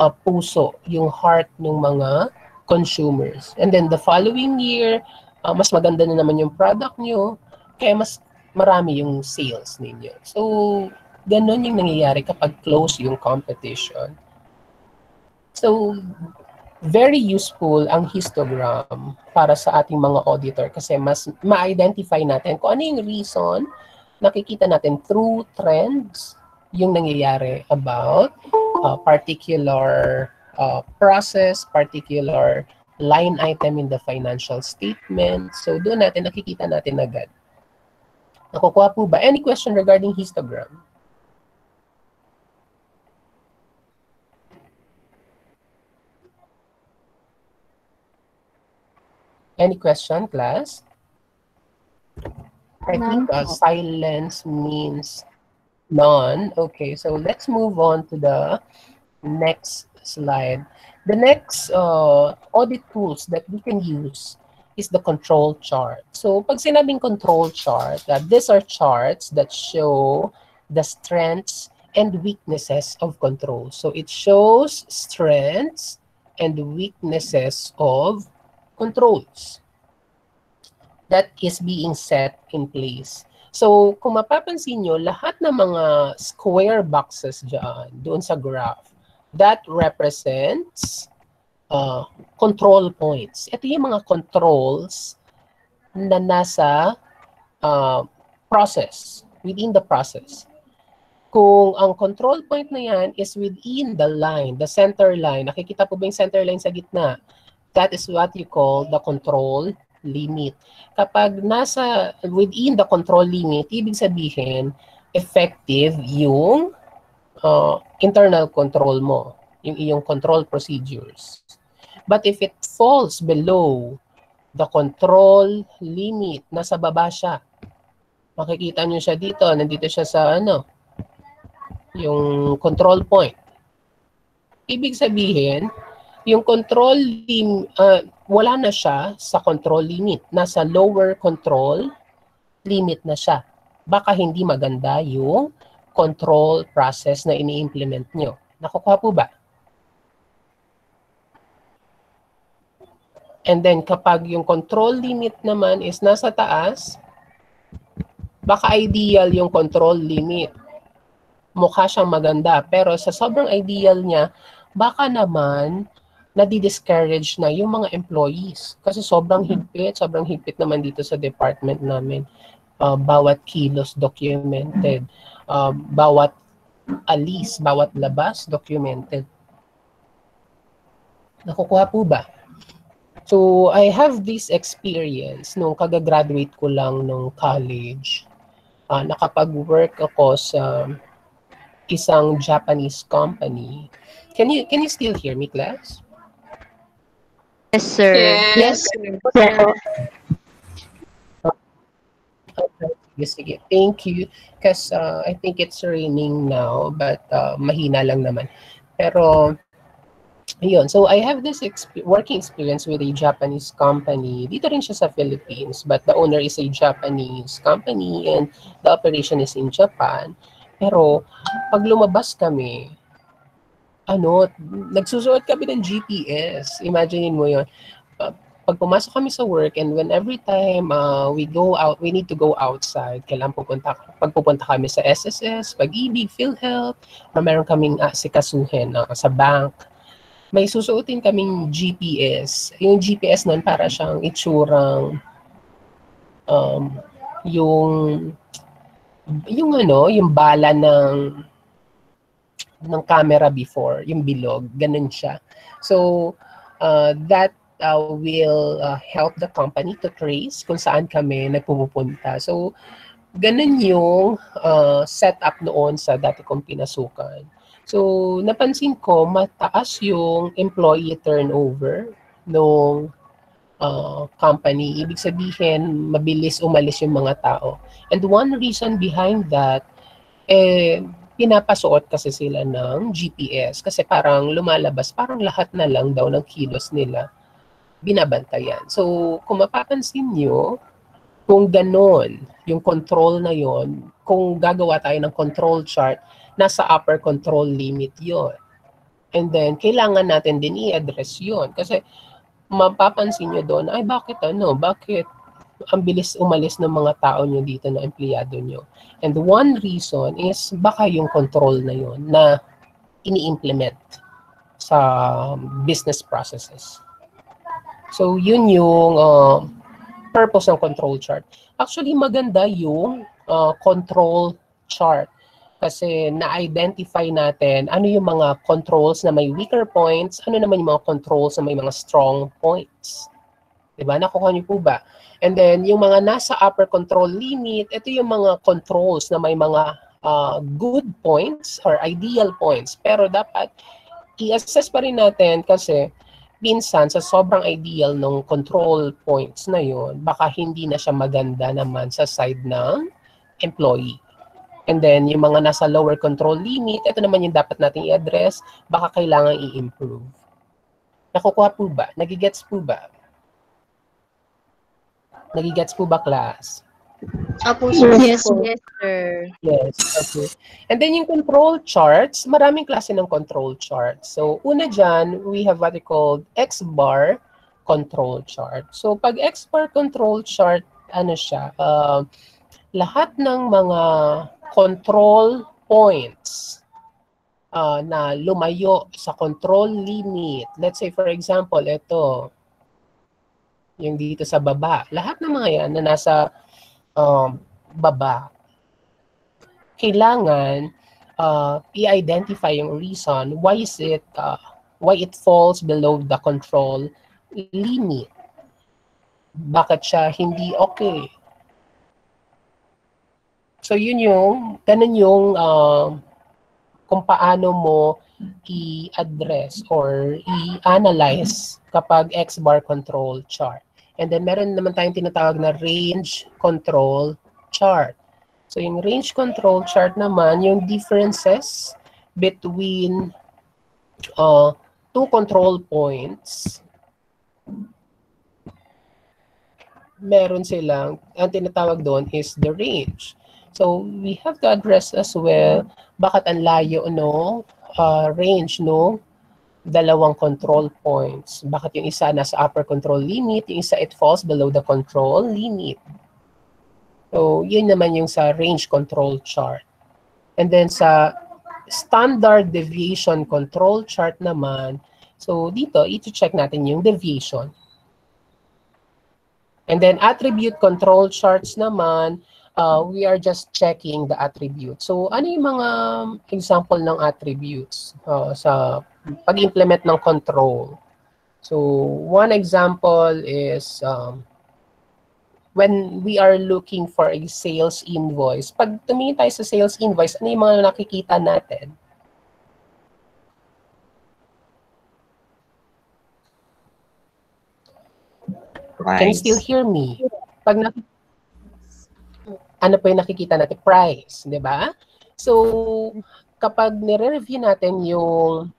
uh, puso, yung heart ng mga consumers. And then, the following year, uh, mas maganda na naman yung product nyo. Kaya mas marami yung sales ninyo. So, ganun yung nangyayari kapag close yung competition. So, very useful ang histogram para sa ating mga auditor kasi mas ma-identify natin kung ano yung reason nakikita natin through trends yung nangyayari about a particular uh, process, particular line item in the financial statement. So doon natin nakikita natin agad. Nakukuha po ba? Any question regarding histogram? Any question, class? I think uh, silence means none. Okay, so let's move on to the next slide. The next uh, audit tools that we can use is the control chart. So pag sinabing control chart, uh, these are charts that show the strengths and weaknesses of control. So it shows strengths and weaknesses of controls that is being set in place. So, kung mapapansin nyo, lahat ng mga square boxes dyan, doon sa graph, that represents uh, control points. Ito yung mga controls na nasa uh, process, within the process. Kung ang control point na yan is within the line, the center line, nakikita po ba yung center line sa gitna? That is what you call the control limit. Kapag nasa within the control limit, ibig sabihin, effective yung uh, internal control mo, yung iyong control procedures. But if it falls below the control limit, nasa baba siya. Makikita nyo siya dito, nandito siya sa ano, yung control point. Ibig sabihin, yung control lim uh, wala na siya sa control limit. Nasa lower control limit na siya. Baka hindi maganda yung control process na ini-implement nyo. Nakukuha po ba? And then kapag yung control limit naman is nasa taas, baka ideal yung control limit. Mukha siyang maganda. Pero sa sobrang ideal niya, baka naman nadi-discourage na yung mga employees. Kasi sobrang higpit, sobrang higpit naman dito sa department namin. Uh, bawat kilos documented. Uh, bawat alis, bawat labas documented. Nakukuha po ba? So, I have this experience nung kagagraduate ko lang nung college. Uh, nakapag-work ako sa isang Japanese company. Can you can you still hear me, class? Yes, sir. Yes, sir. Okay, sige, sige. Thank you. Because uh, I think it's raining now, but uh, mahina lang naman. Pero, yun. So, I have this exp- working experience with a Japanese company. Dito rin siya sa Philippines, but the owner is a Japanese company and the operation is in Japan. Pero, pag lumabas kami, ano, nagsusuot kami ng GPS. Imagine mo. Uh, pag pumasok kami sa work and when every time uh, we go out, we need to go outside, kailangan pupunta, pag pupunta kami sa SSS, pag-ibig, PhilHealth, na meron kaming uh, sikasuhin uh, sa bank, may susuotin kaming GPS. Yung GPS nun para siyang itsurang um, yung yung ano, yung bala ng ng camera before, yung bilog, ganun siya. So, uh, that uh, will uh, help the company to trace kung saan kami nagpupunta. So, ganun yung uh, setup noon sa dati kong pinasukan. So, napansin ko, mataas yung employee turnover nung uh, company. Ibig sabihin, mabilis umalis yung mga tao. And one reason behind that, eh, pinapasuot kasi sila ng GPS kasi parang lumalabas, parang lahat na lang daw ng kilos nila binabantayan. So, kung mapapansin nyo, kung ganon, yung control na yon, kung gagawa tayo ng control chart, nasa upper control limit yon. And then, kailangan natin din i-address yon. Kasi, mapapansin nyo doon, ay bakit ano, bakit ang bilis umalis ng mga tao nyo dito na empleyado nyo. And one reason is baka yung control na yon na ini-implement sa business processes. So, yun yung uh, purpose ng control chart. Actually, maganda yung uh, control chart kasi na-identify natin ano yung mga controls na may weaker points, ano naman yung mga controls na may mga strong points. Diba? Nakuha niyo po ba? And then, yung mga nasa upper control limit, ito yung mga controls na may mga uh, good points or ideal points. Pero dapat i-assess pa rin natin kasi minsan sa sobrang ideal ng control points na yon, baka hindi na siya maganda naman sa side ng employee. And then, yung mga nasa lower control limit, ito naman yung dapat nating i-address, baka kailangan i-improve. Nakukuha po ba? Nagigets po ba? Nagigets po ba, class? Opo, sir. Yes, yes, sir. Yes, okay. And then yung control charts, maraming klase ng control charts. So, una dyan, we have what we call X-bar control chart. So, pag X-bar control chart, ano siya, uh, lahat ng mga control points uh, na lumayo sa control limit. Let's say, for example, ito, yung dito sa baba. Lahat ng mga yan na nasa um, baba, kailangan uh, i-identify yung reason why is it uh, why it falls below the control limit. Bakit siya hindi okay? So yun yung, ganun yung uh, kung paano mo i-address or i-analyze kapag X-bar control chart. And then meron naman tayong tinatawag na range control chart. So yung range control chart naman, yung differences between uh, two control points, meron silang, ang tinatawag doon is the range. So we have to address as well, bakit ang layo no uh, range no dalawang control points. Bakit yung isa nasa upper control limit, yung isa it falls below the control limit. So, yun naman yung sa range control chart. And then sa standard deviation control chart naman, so dito, ito-check natin yung deviation. And then attribute control charts naman, uh, we are just checking the attributes. So, ano yung mga example ng attributes uh, sa pag-implement ng control. So, one example is um, when we are looking for a sales invoice. Pag tumingin tayo sa sales invoice, ano yung mga nakikita natin? Price. Can you still hear me? Pag na ano po yung nakikita natin? Price, di ba? So, kapag nire-review natin yung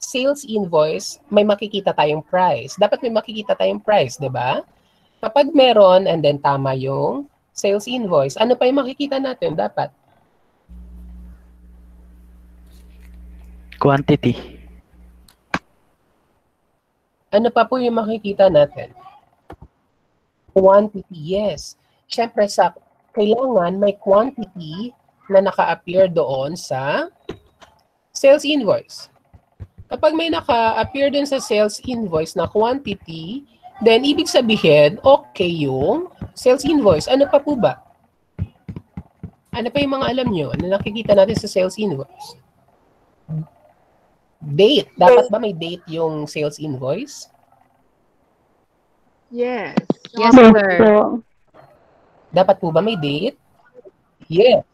sales invoice, may makikita tayong price. Dapat may makikita tayong price, di ba? Kapag meron and then tama yung sales invoice, ano pa yung makikita natin dapat? Quantity. Ano pa po yung makikita natin? Quantity, yes. Siyempre, sa, kailangan may quantity na naka-appear doon sa sales invoice. Kapag may naka-appear dun sa sales invoice na quantity, then ibig sabihin, okay yung sales invoice. Ano pa po ba? Ano pa yung mga alam nyo na nakikita natin sa sales invoice? Date. Dapat ba may date yung sales invoice? Yes. Yes, sir. Dapat po ba may date? Yes.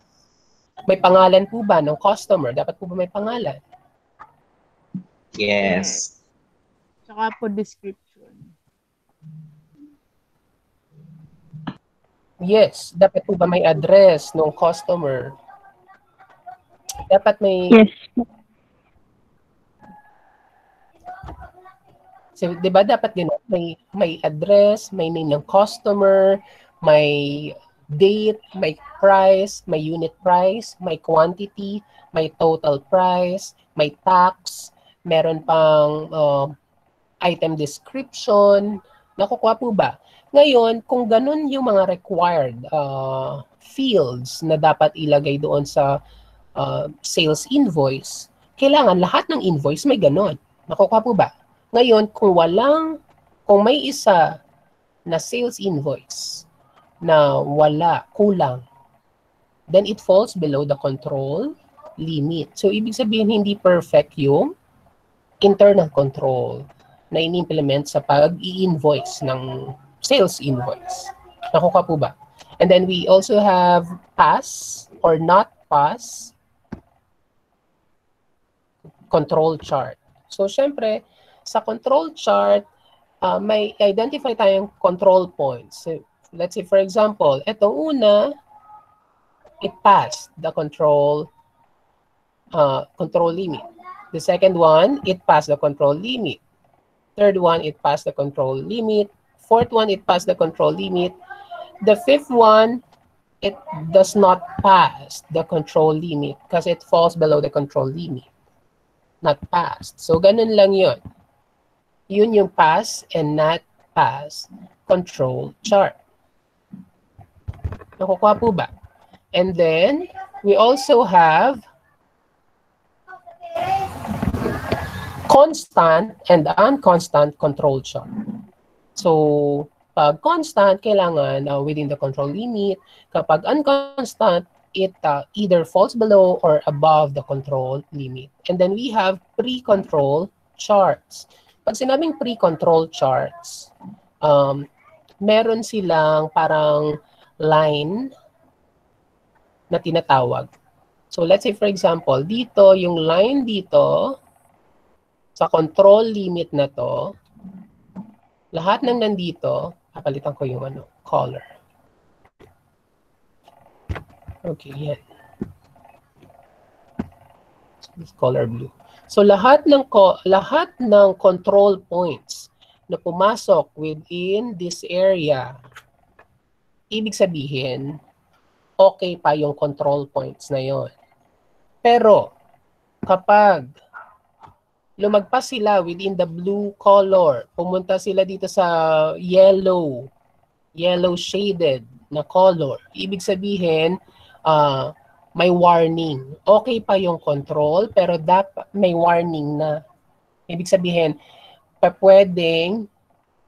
May pangalan po ba ng customer? Dapat po ba may pangalan? Yes. Tsaka po description. Yes. Dapat po ba may address ng customer? Dapat may... Yes. So, di ba dapat gano'n? May, may address, may name ng customer, may date, may price, may unit price, may quantity, may total price, may tax, meron pang uh, item description. Nakukuha po ba? Ngayon, kung ganun yung mga required uh, fields na dapat ilagay doon sa uh, sales invoice, kailangan lahat ng invoice may ganun. Nakukuha po ba? Ngayon, kung walang, kung may isa na sales invoice na wala, kulang, then it falls below the control limit. So, ibig sabihin, hindi perfect yung internal control na in-implement sa pag-i-invoice ng sales invoice. Nakuha po ba? And then we also have pass or not pass control chart. So, syempre, sa control chart, uh, may identify tayong control points. So, let's say, for example, itong una, it passed the control uh, control limit. The second one, it passed the control limit. Third one, it passed the control limit. Fourth one, it passed the control limit. The fifth one, it does not pass the control limit because it falls below the control limit. Not passed. So, ganun lang yun. Yun yung pass and not pass control chart. Nakukuha po ba? And then, we also have constant and unconstant control chart. So, pag constant, kailangan uh, within the control limit. Kapag unconstant, it uh, either falls below or above the control limit. And then we have pre-control charts. Pag sinabing pre-control charts, um, meron silang parang line na tinatawag. So let's say for example, dito yung line dito sa control limit na to, lahat ng nandito, papalitan ko yung ano, color. Okay, yan. This color blue. So lahat ng ko lahat ng control points na pumasok within this area, ibig sabihin, okay pa yung control points na yon. Pero kapag lumagpas sila within the blue color, pumunta sila dito sa yellow, yellow shaded na color, ibig sabihin, uh, may warning. Okay pa yung control, pero dapat may warning na. Ibig sabihin, pwedeng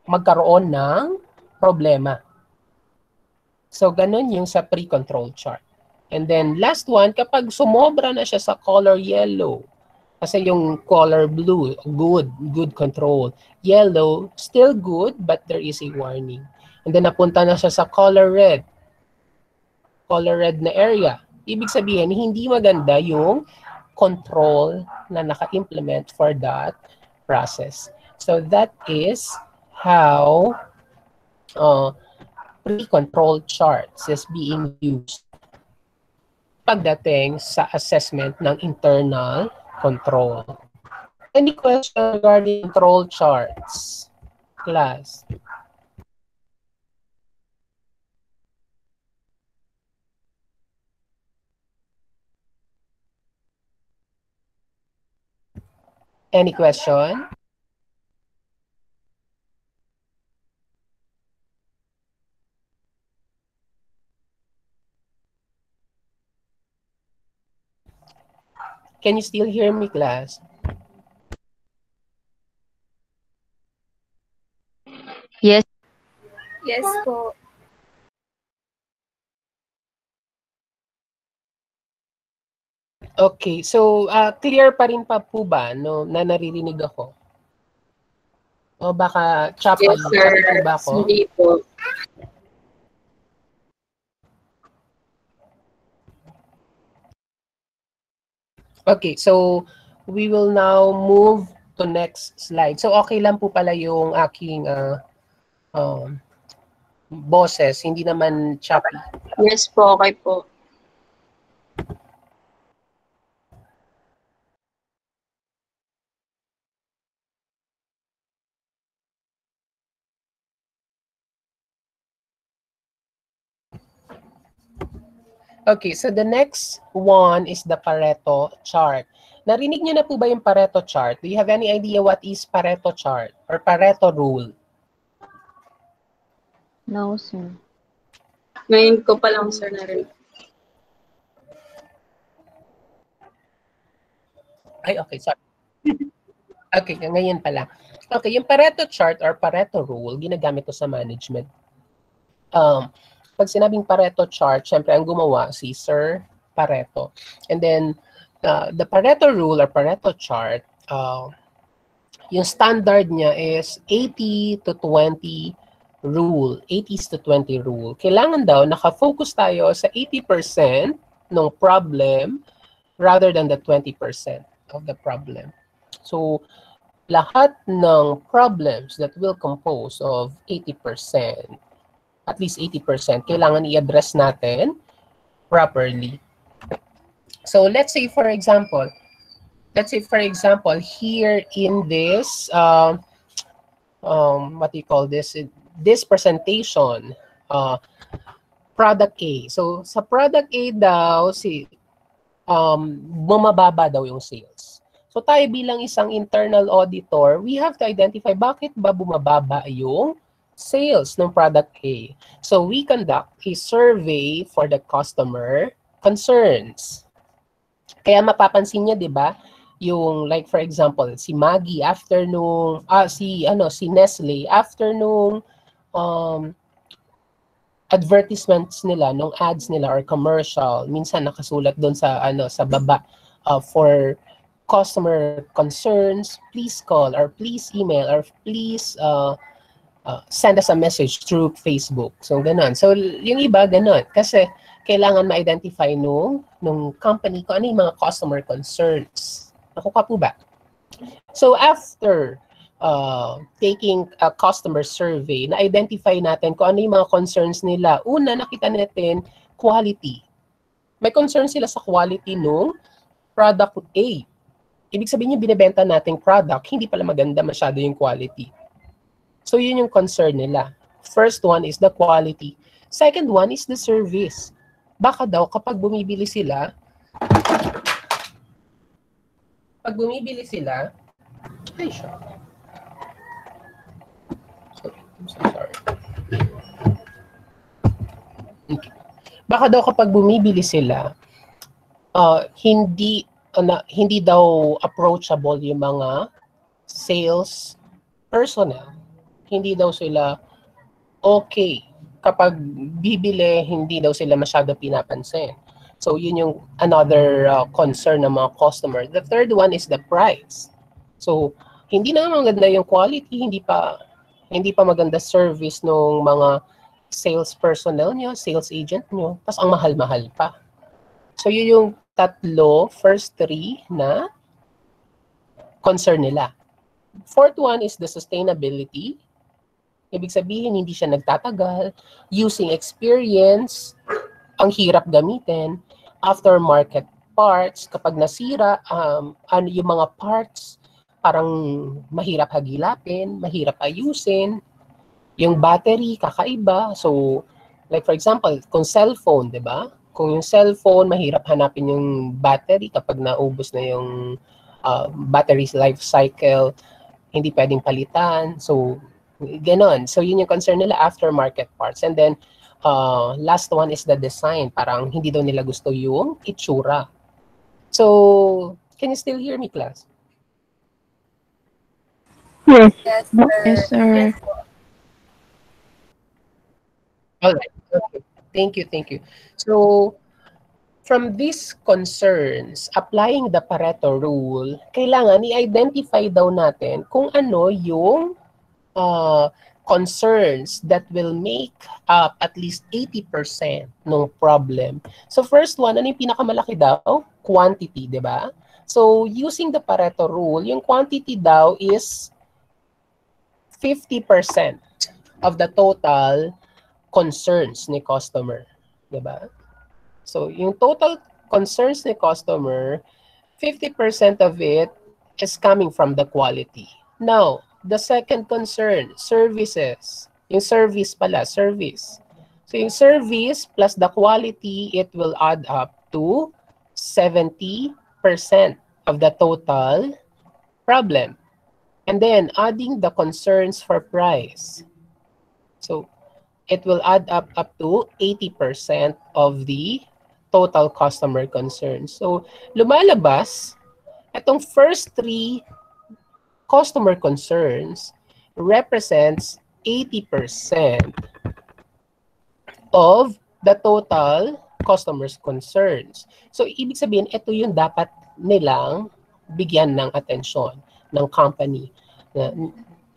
magkaroon ng problema. So, ganun yung sa pre-control chart. And then, last one, kapag sumobra na siya sa color yellow, kasi yung color blue, good, good control. Yellow, still good, but there is a warning. And then, napunta na siya sa color red. Color red na area. Ibig sabihin, hindi maganda yung control na naka-implement for that process. So that is how uh, pre-control charts is being used pagdating sa assessment ng internal control. Any question regarding control charts? Class. Any question? Can you still hear me, class? Yes. Yes po. Okay, so ah, clear pa rin pa po ba no, na naririnig ako? O baka choppy, Yes, sir. ba ako? Hindi po. Okay, so we will now move to next slide. So okay lang po pala yung aking ah, um, boses, hindi naman choppy. Yes po, okay po. Okay, so the next one is the Pareto chart. Narinig niyo na po ba yung Pareto chart? Do you have any idea what is Pareto chart or Pareto rule? No, sir. Ngayon ko pa lang, sir, narinig. Ay, okay, sorry. Okay, ngayon pala. Okay, yung Pareto chart or Pareto rule, ginagamit ko sa management. Um, pag sinabing Pareto chart, syempre ang gumawa si Sir Pareto. And then, uh, the Pareto rule or Pareto chart, uh, yung standard niya is 80 to 20 rule. 80 to 20 rule. Kailangan daw nakafocus tayo sa 80% ng problem rather than the 20% of the problem. So, lahat ng problems that will compose of 80%, at least 80%, kailangan i-address natin properly. So, let's say for example, let's say for example, here in this, um, um, what do you call this? This presentation, uh, product A. So, sa product A daw, si, um, bumababa daw yung sales. So tayo bilang isang internal auditor, we have to identify bakit ba bumababa yung sales ng product A. So we conduct a survey for the customer concerns. Kaya mapapansin niya, 'di ba? Yung like for example, si Maggie after nung ah si ano si Nestle after nung um advertisements nila, nung ads nila or commercial, minsan nakasulat doon sa ano sa baba uh, for customer concerns, please call or please email or please uh, uh, send us a message through Facebook. So, ganun. So, yung iba, ganun. Kasi, kailangan ma-identify nung, nung company ko ano yung mga customer concerns. Nakuha po ba? So, after uh, taking a customer survey, na-identify natin kung ano yung mga concerns nila. Una, nakita natin quality. May concern sila sa quality nung product A. Ibig sabihin yung binibenta nating product, hindi pala maganda masyado yung quality. So yun yung concern nila. First one is the quality. Second one is the service. Baka daw kapag bumibili sila, pag bumibili sila, ay siya. Sorry, I'm so sorry. Okay. Baka daw kapag bumibili sila, uh, hindi uh, hindi daw approachable yung mga sales personnel. Hindi daw sila okay. Kapag bibili, hindi daw sila masyado pinapansin. So yun yung another uh, concern ng mga customer. The third one is the price. So hindi na maganda yung quality, hindi pa hindi pa maganda service ng mga sales personnel nyo, sales agent nyo, tapos ang mahal-mahal pa. So yun yung tatlo, first three na concern nila. Fourth one is the sustainability. Ibig sabihin, hindi siya nagtatagal. Using experience, ang hirap gamitin. Aftermarket parts, kapag nasira, um, ano yung mga parts, parang mahirap hagilapin, mahirap ayusin. Yung battery, kakaiba. So, like for example, kung cellphone, di ba? Kung yung cellphone, mahirap hanapin yung battery kapag naubos na yung uh, battery life cycle, hindi pwedeng palitan. So, ganon. So, yun yung concern nila aftermarket parts. And then, uh, last one is the design. Parang hindi daw nila gusto yung itsura. So, can you still hear me, class? Yes. Yes, Yes, sir. All right. Okay. Thank you. Thank you. So, from these concerns, applying the Pareto rule, kailangan i-identify daw natin kung ano yung uh, concerns that will make up at least 80% ng problem. So first one, ano yung pinakamalaki daw? Quantity, di ba? So using the Pareto rule, yung quantity daw is 50% of the total concerns ni customer. Diba? So, yung total concerns ni customer, 50% of it is coming from the quality. Now, the second concern, services. Yung service pala, service. So, yung service plus the quality, it will add up to 70% of the total problem. And then, adding the concerns for price. So, it will add up up to 80% of the total customer concerns. So, lumalabas, itong first three customer concerns represents 80% of the total customers concerns. So, ibig sabihin, ito yung dapat nilang bigyan ng atensyon ng company. Na,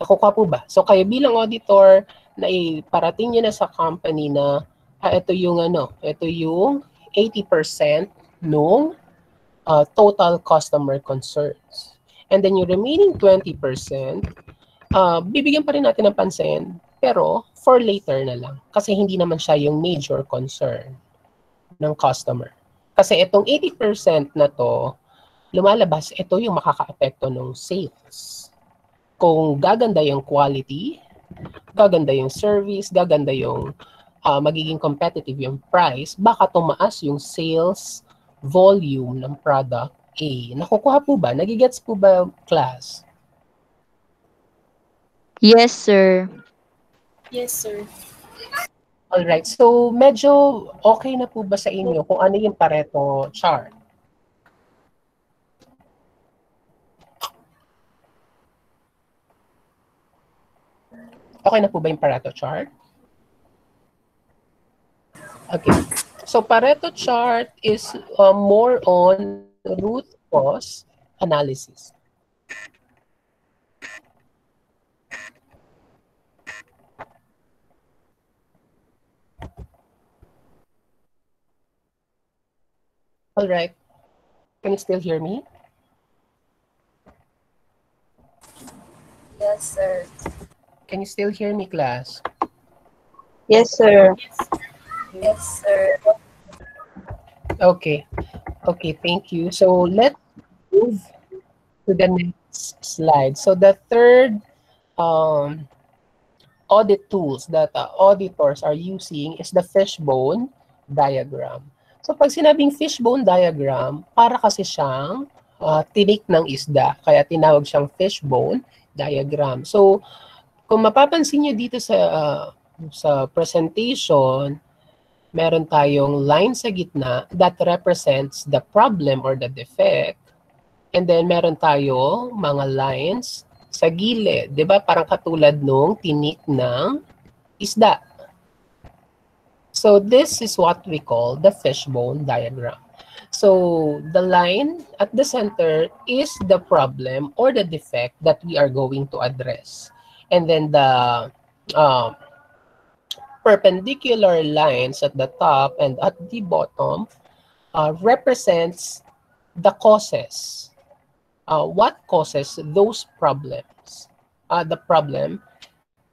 nakukuha po ba? So, kayo bilang auditor, na iparating niyo na sa company na ah, ito yung ano, ito yung 80% nung uh, total customer concerns. And then yung remaining 20%, uh, bibigyan pa rin natin ng pansin, pero for later na lang. Kasi hindi naman siya yung major concern ng customer. Kasi itong 80% na to, lumalabas, ito yung makaka-apekto ng sales. Kung gaganda yung quality, gaganda yung service, gaganda yung uh, magiging competitive yung price, baka tumaas yung sales volume ng product A. Nakukuha po ba? Nagigets po ba class? Yes, sir. Yes, sir. Alright, so medyo okay na po ba sa inyo kung ano yung Pareto chart? Okay na po ba yung Pareto chart? Okay. So Pareto chart is uh, more on root cause analysis. All right. Can you still hear me? Yes, sir. Can you still hear me, class? Yes, sir. Yes, sir. Okay. Okay, thank you. So let's move to the next slide. So the third um, audit tools that uh, auditors are using is the fishbone diagram. So pag sinabing fishbone diagram, para kasi siyang uh, tinik ng isda. Kaya tinawag siyang fishbone diagram. So kung mapapansin niyo dito sa uh, sa presentation, meron tayong line sa gitna that represents the problem or the defect. And then meron tayo mga lines sa gilid, 'di ba? Parang katulad nung tinik ng isda. So this is what we call the fishbone diagram. So the line at the center is the problem or the defect that we are going to address. And then the um, perpendicular lines at the top and at the bottom uh, represents the causes. Uh, what causes those problems? Uh, the problem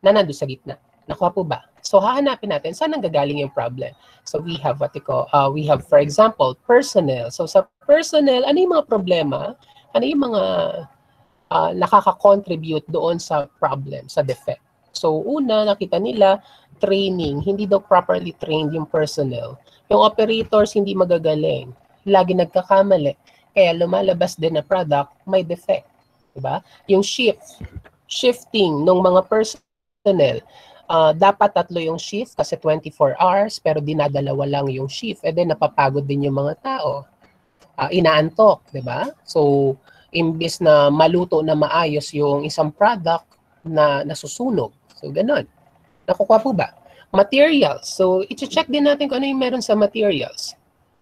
na nandun sa gitna. Nakuha po ba? So hahanapin natin saan nanggagaling yung problem. So we have what we call, uh, we have for example, personnel. So sa personnel, ano yung mga problema? Ano yung mga uh, nakaka-contribute doon sa problem, sa defect? So una, nakita nila, training, hindi daw properly trained yung personnel. Yung operators hindi magagaling, lagi nagkakamali. Kaya lumalabas din na product may defect. Diba? Yung shift, shifting ng mga personnel, ah, dapat tatlo yung shift kasi 24 hours pero dinadalawa lang yung shift. E then napapagod din yung mga tao. Ah, inaantok, 'di ba? So imbis na maluto na maayos yung isang product na nasusunog. So ganun. Nakukuha po ba? Materials. So i-check din natin kung ano yung meron sa materials.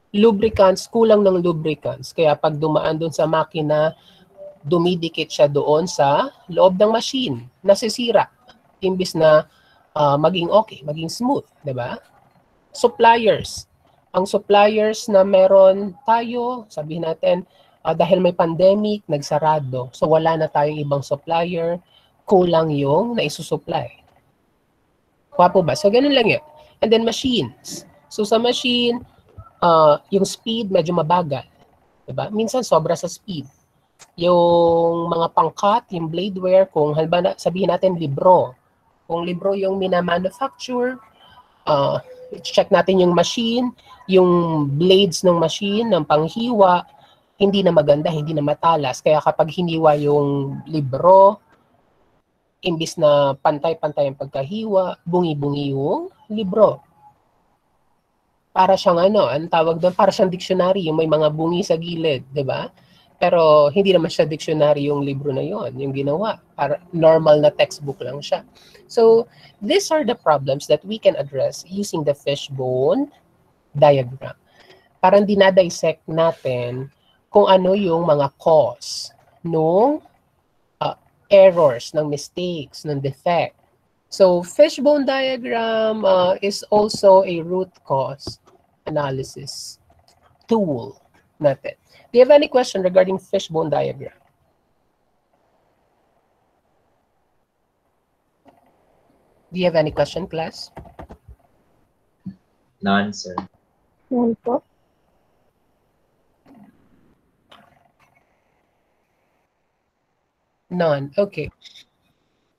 Lubricants, kulang ng lubricants. Kaya pag dumaan doon sa makina, dumidikit siya doon sa loob ng machine, nasisira. Imbis na ah, maging okay, maging smooth, ba? Suppliers. Ang suppliers na meron tayo, sabihin natin, ah, dahil may pandemic, nagsarado. So wala na tayong ibang supplier, kulang yung naisusupply. Wapo ba? So ganun lang yun. And then machines. So sa machine, ah, yung speed medyo mabagal. 'Di ba? Minsan sobra sa speed. Yung mga pangkat, yung bladeware, kung halimbawa sabihin natin libro. Kung libro yung mina-manufacture, ah, check natin yung machine, yung blades ng machine, ng panghiwa, hindi na maganda, hindi na matalas. Kaya kapag hiniwa yung libro, imbis na pantay-pantay ang pagkahiwa, bungi-bungi yung libro. Para siyang ano, ang tawag doon, para siyang dictionary, yung may mga bungi sa gilid, di ba? Pero hindi naman siya dictionary yung libro na yon, yung ginawa. Para normal na textbook lang siya. So, these are the problems that we can address using the fishbone diagram. Parang dinadissect natin kung ano yung mga cause nung errors, ng mistakes, ng defect. So, fishbone diagram uh, is also a root cause analysis tool natin. Do you have any question regarding fishbone diagram? Do you have any question, class? None, sir. Yan po. None. Okay.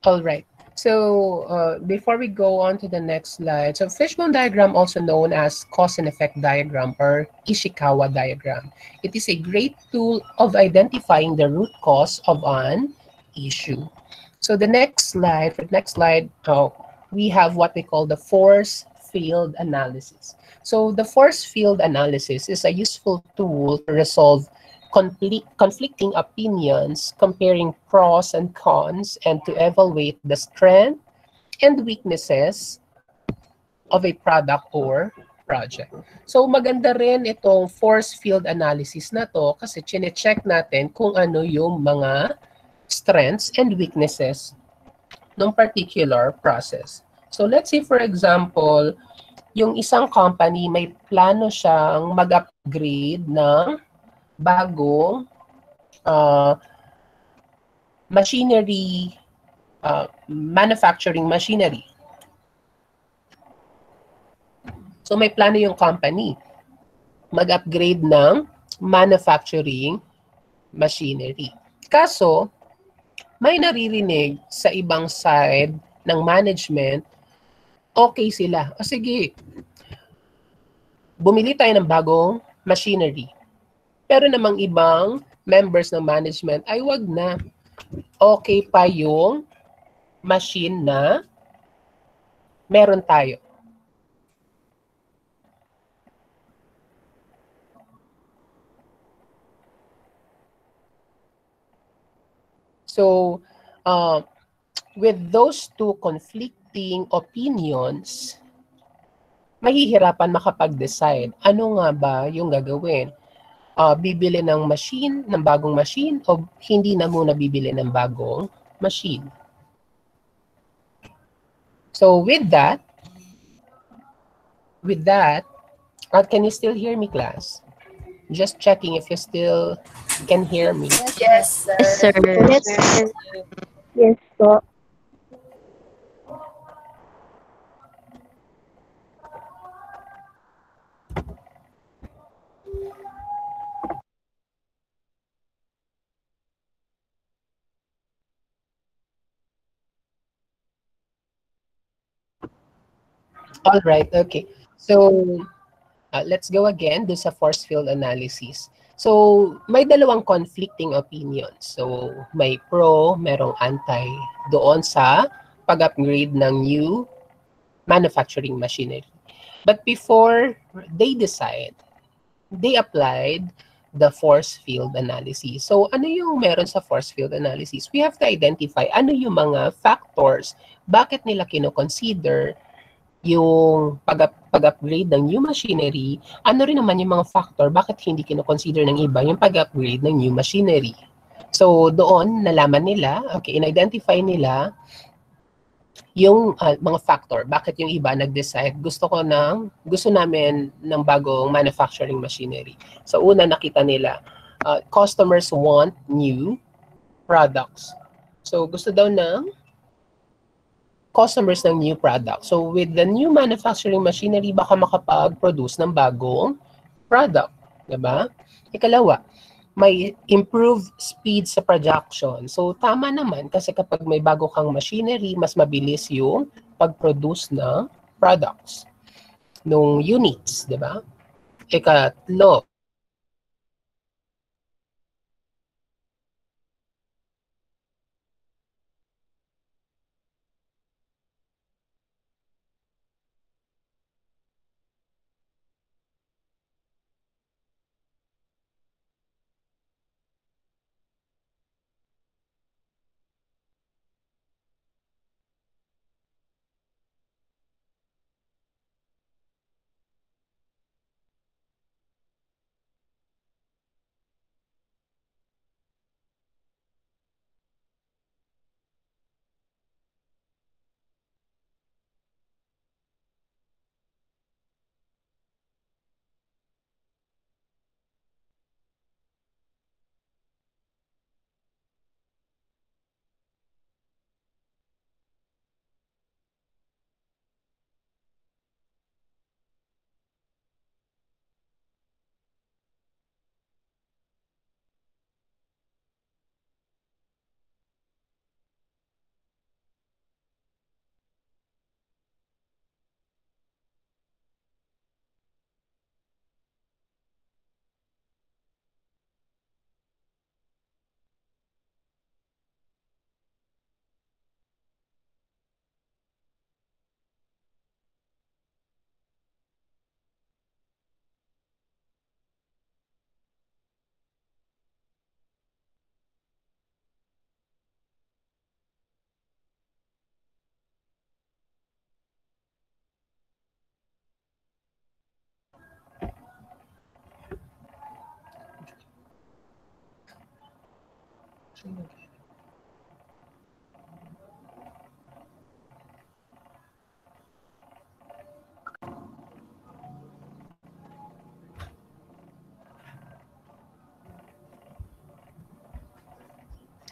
All right. So uh, before we go on to the next slide, so fishbone diagram, also known as cause and effect diagram or Ishikawa diagram. It is a great tool of identifying the root cause of an issue. So the next slide, for the next slide, oh, we have what we call the force field analysis. So the force field analysis is a useful tool to resolve conflict, conflicting opinions, comparing pros and cons, and to evaluate the strength and weaknesses of a product or project. So maganda rin itong force field analysis na to kasi chine-check natin kung ano yung mga strengths and weaknesses ng particular process. So let's say for example, yung isang company may plano siyang mag-upgrade ng bagong uh, machinery, uh, manufacturing machinery. So may plano yung company mag-upgrade ng manufacturing machinery. Kaso, may naririnig sa ibang side ng management, okay sila. O sige, bumili tayo ng bagong machinery. Pero namang ibang members ng management ay wag na. Okay pa yung machine na meron tayo. So, uh, with those two conflicting opinions, mahihirapan makapag-decide ano nga ba yung gagawin. Uh, bibili ng machine, ng bagong machine, o hindi na muna bibili ng bagong machine. So with that, with that, uh, can you still hear me, class? Just checking if you still can hear me. Yes, sir. Yes, sir. Yes, sir. Yes po. All right, okay. So uh, let's go again do sa force field analysis. So, may dalawang conflicting opinions. So, may pro, merong anti doon sa pag-upgrade ng new manufacturing machinery. But before they decide, they applied the force field analysis. So, ano yung meron sa force field analysis? We have to identify ano yung mga factors, bakit nila kino-consider yung pag- pag-upgrade ng new machinery, ano rin naman yung mga factor, bakit hindi kino-consider ng iba yung pag-upgrade ng new machinery. So, doon, nalaman nila, okay, in-identify nila yung ah, mga factor, bakit yung iba nag-decide, gusto ko ng, gusto namin ng bagong manufacturing machinery. So, una nakita nila, uh, customers want new products. So, gusto daw ng customers ng new product. So, with the new manufacturing machinery, baka makapag-produce ng bagong product. Diba? Ikalawa, may improved speed sa production. So, tama naman kasi kapag may bago kang machinery, mas mabilis yung pag-produce ng products, nung units, di ba? Ikatlo,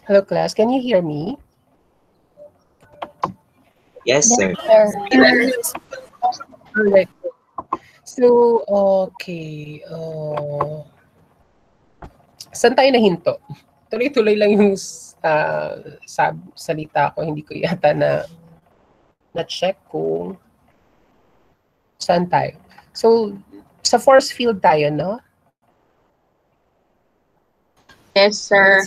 hello class, can you hear me? Yes, sir. Alright. So, okay. Uh, saan tayo nahinto? Tuloy-tuloy lang yung uh, sab salita ko. Hindi ko yata na na-check kung saan tayo. So, sa force field tayo, no? Yes, sir.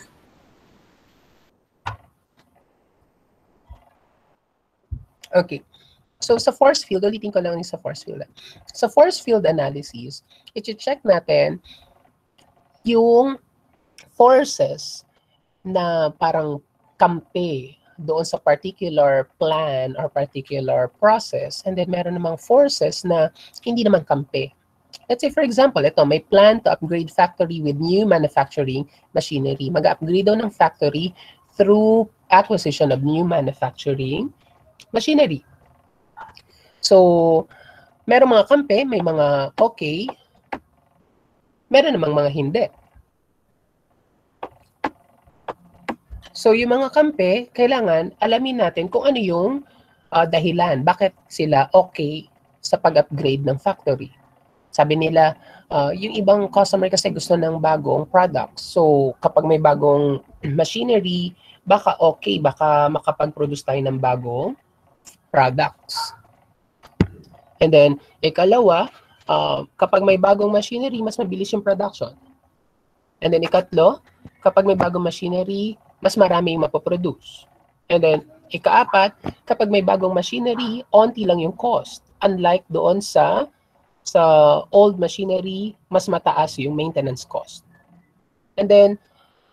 Okay. So sa force field, ulitin ko lang yung sa force field. Sa force field analysis, i-check natin yung forces na parang kampe doon sa particular plan or particular process. And then meron namang forces na hindi naman kampe. Let's say for example, ito, may plan to upgrade factory with new manufacturing machinery. Mag-upgrade daw ng factory through acquisition of new manufacturing machinery. So, meron mga kampe, may mga okay, meron namang mga hindi. So, yung mga kampe, kailangan alamin natin kung ano yung uh, dahilan, bakit sila okay sa pag-upgrade ng factory. Sabi nila, uh, yung ibang customer kasi gusto ng bagong product. So, kapag may bagong machinery, baka okay, baka makapag-produce tayo ng bagong products. And then, ikalawa, uh, kapag may bagong machinery, mas mabilis yung production. And then ikatlo, kapag may bagong machinery, mas marami yung mapoproduce. And then ikaapat, kapag may bagong machinery, onti lang yung cost. Unlike doon sa sa old machinery, mas mataas yung maintenance cost. And then,